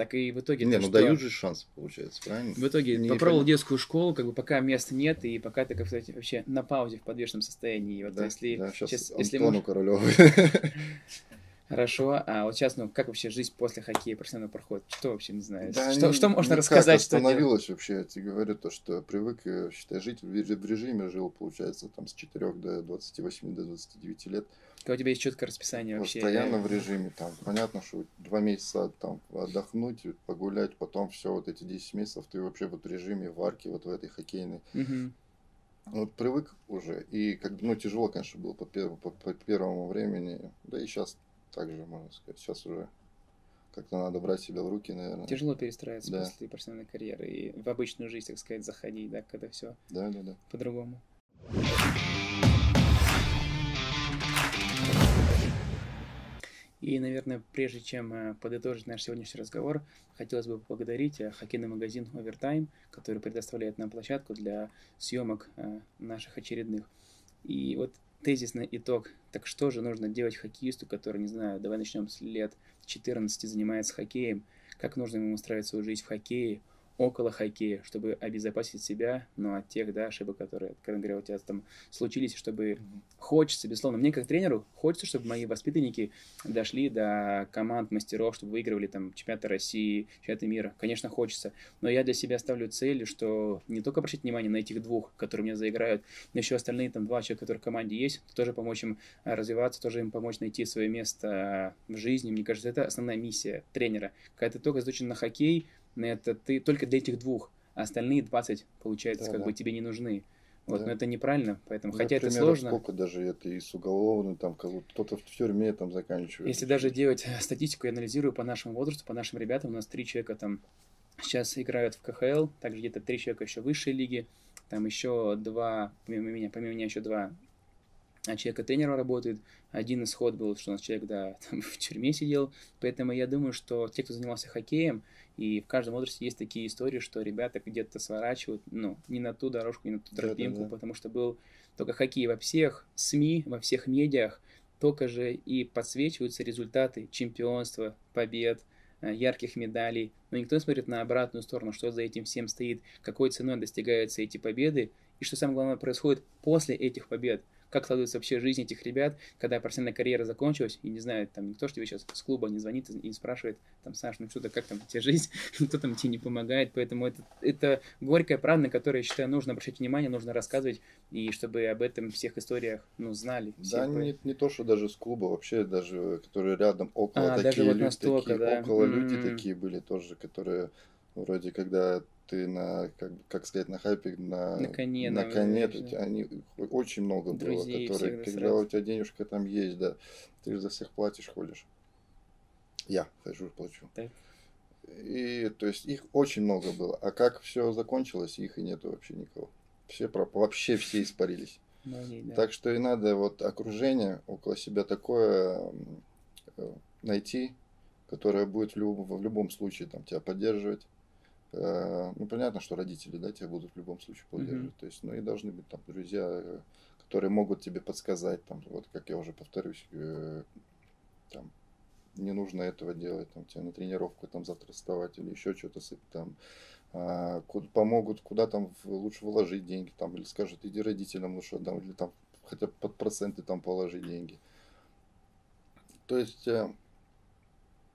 Так и в итоге... Не, ну что... дают же шанс, получается, правильно? В итоге не попробовал понятно. детскую школу, как бы пока места нет, и пока ты, как сказать, вообще на паузе в подвешенном состоянии. И вот да, если, да, сейчас, сейчас если можешь... Королеву. (laughs) Хорошо. А вот сейчас, ну, как вообще жизнь после хоккея профессионально проходит? Что вообще, не знаю? Да что, не, что можно рассказать? Что остановилось вообще, я тебе говорю, то, что привык, э, считай, жить в режиме, жил, получается, там, с 4 до 28, до 29 лет. У тебя есть четкое расписание вообще? Постоянно в режиме, там, понятно, что два месяца там отдохнуть, погулять, потом все, вот эти 10 месяцев ты вообще вот в режиме варки, вот в этой хоккейной. Угу. Вот привык уже, и как бы, ну, тяжело, конечно, было по, пер, по, по первому времени, да и сейчас также, можно сказать. Сейчас уже как-то надо брать себя в руки, наверное. Тяжело перестраиваться да. после профессиональной карьеры и в обычную жизнь, так сказать, заходить, да, когда все да, да, да. по-другому. И, наверное, прежде чем э, подытожить наш сегодняшний разговор, хотелось бы поблагодарить э, хоккейный магазин Overtime, который предоставляет нам площадку для съемок э, наших очередных. И вот тезисный итог. Так что же нужно делать хоккеисту, который, не знаю, давай начнем с лет 14 занимается хоккеем, как нужно ему устраивать свою жизнь в хоккее, около хоккея, чтобы обезопасить себя, но от тех, да, ошибок, которые, откровенно говоря, у тебя там случились, чтобы хочется, безусловно, мне как тренеру хочется, чтобы мои воспитанники дошли до команд мастеров, чтобы выигрывали там чемпионаты России, чемпионаты мира. Конечно, хочется, но я для себя ставлю цель, что не только обращать внимание на этих двух, которые меня заиграют, но еще остальные там два человека, которые в команде есть, тоже помочь им а, развиваться, тоже им помочь найти свое место в жизни. Мне кажется, это основная миссия тренера. Когда ты только заточен на хоккей, это ты только для этих двух, а остальные 20, получается, да, как да. бы тебе не нужны. Вот, да. но это неправильно, поэтому, хотя это сложно. сколько даже это и с уголовным, там, кто-то в тюрьме там заканчивает. Если даже делать статистику, я анализирую по нашему возрасту, по нашим ребятам, у нас три человека там сейчас играют в КХЛ, также где-то три человека еще высшей лиге, там еще два, помимо меня, помимо меня еще два а человека тренером работает. Один исход был, что у нас человек, да, (laughs) там в тюрьме сидел. Поэтому я думаю, что те, кто занимался хоккеем, и в каждом возрасте есть такие истории, что ребята где-то сворачивают, ну, не на ту дорожку, не на ту тропинку, да, да, да. потому что был только хоккей во всех СМИ, во всех медиах, только же и подсвечиваются результаты чемпионства, побед, э, ярких медалей, но никто не смотрит на обратную сторону, что за этим всем стоит, какой ценой достигаются эти победы, и что самое главное происходит после этих побед, как складывается вообще жизнь этих ребят, когда профессиональная карьера закончилась, и не знаю, там никто ж тебе сейчас с клуба не звонит и спрашивает, там, Саш, ну что-то, как там тебе жизнь, (laughs) никто там тебе не помогает, поэтому это, это горькая правда, на которую, я считаю, нужно обращать внимание, нужно рассказывать, и чтобы об этом всех историях, ну, знали. Да, не, не то, что даже с клуба, вообще даже, которые рядом, около, А, такие даже вот люди, настолько, такие, да? около люди М. такие были тоже, которые вроде когда ты на, как, как сказать, на хайпе, на, На коне, на коне, да. тебя они, очень много Друзей было, которые, когда сразу. у тебя денежка там есть, да, ты же за всех платишь, ходишь. Я хожу, плачу. Так. И, то есть, их очень много было. А как все закончилось, их и нету вообще никого. Все проп... Вообще все испарились. Обалдеть, да. Так что и надо вот окружение около себя такое э, найти, которое будет в любом, в любом случае там, тебя поддерживать. Э, Ну, понятно, что родители да, тебя будут в любом случае поддерживать. То есть, ну и должны быть там друзья, э, которые могут тебе подсказать, там, вот как я уже повторюсь, э, там, не нужно этого делать, там, тебе на тренировку там завтра вставать или еще что-то с- там, ку- помогут, куда там лучше вложить деньги, там, или скажут, иди родителям лучше отдам, или там хотя бы под проценты там положить деньги. То есть э,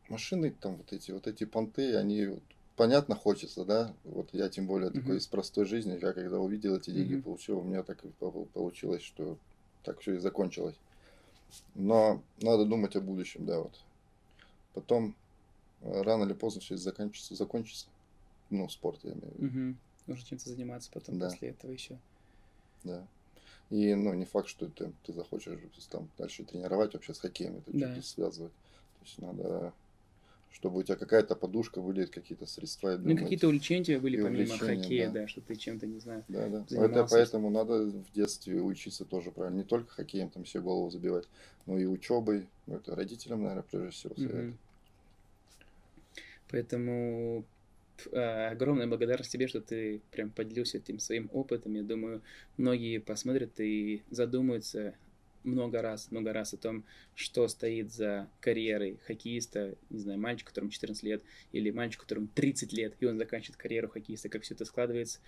машины там вот эти, вот эти понты, они понятно хочется, да, вот я тем более такой Мгм. из простой жизни, я когда увидел эти деньги, Мгм. получил, у меня так и пол- получилось, что так все и закончилось. Но надо думать о будущем, да, вот. Потом э, рано или поздно все это заканчивается, закончится. Ну, спорт, я имею в виду. Мгм. Нужно чем-то заниматься потом Да. после этого еще. Да. И, ну, не факт, что ты, ты захочешь там дальше тренировать вообще с хоккеем, это Да. что-то связывать. То есть надо, чтобы у тебя какая-то подушка были, какие-то средства. Ну, какие-то увлечения у тебя были помимо хоккея, да. да, что ты чем-то, не знаю. Да, да. Это занимался. поэтому надо в детстве учиться тоже правильно. Не только хоккеем там себе голову забивать, но и учебой. Ну, это родителям, наверное, прежде всего совет. Поэтому э, огромная благодарность тебе, что ты прям поделился этим своим опытом. Я думаю, многие посмотрят и задумаются много раз, много раз о том, что стоит за карьерой хоккеиста, не знаю, мальчик, которому 14 лет, или мальчик, которому 30 лет, и он заканчивает карьеру хоккеиста, как все это складывается.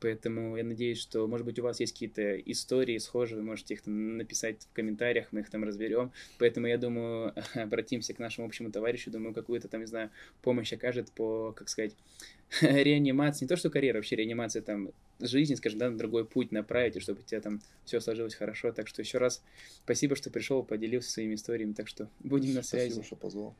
Поэтому я надеюсь, что, может быть, у вас есть какие-то истории схожие, вы можете их там написать в комментариях, мы их там разберем. Поэтому я думаю, (laughs) обратимся к нашему общему товарищу, думаю, какую-то там, не знаю, помощь окажет по, как сказать, (laughs) реанимации, не то что карьера, вообще реанимация там жизни, скажем, да, на другой путь направить, и чтобы у тебя там все сложилось хорошо. Так что еще раз спасибо, что пришел, поделился своими историями. Так что будем на связи. Спасибо, что позвал.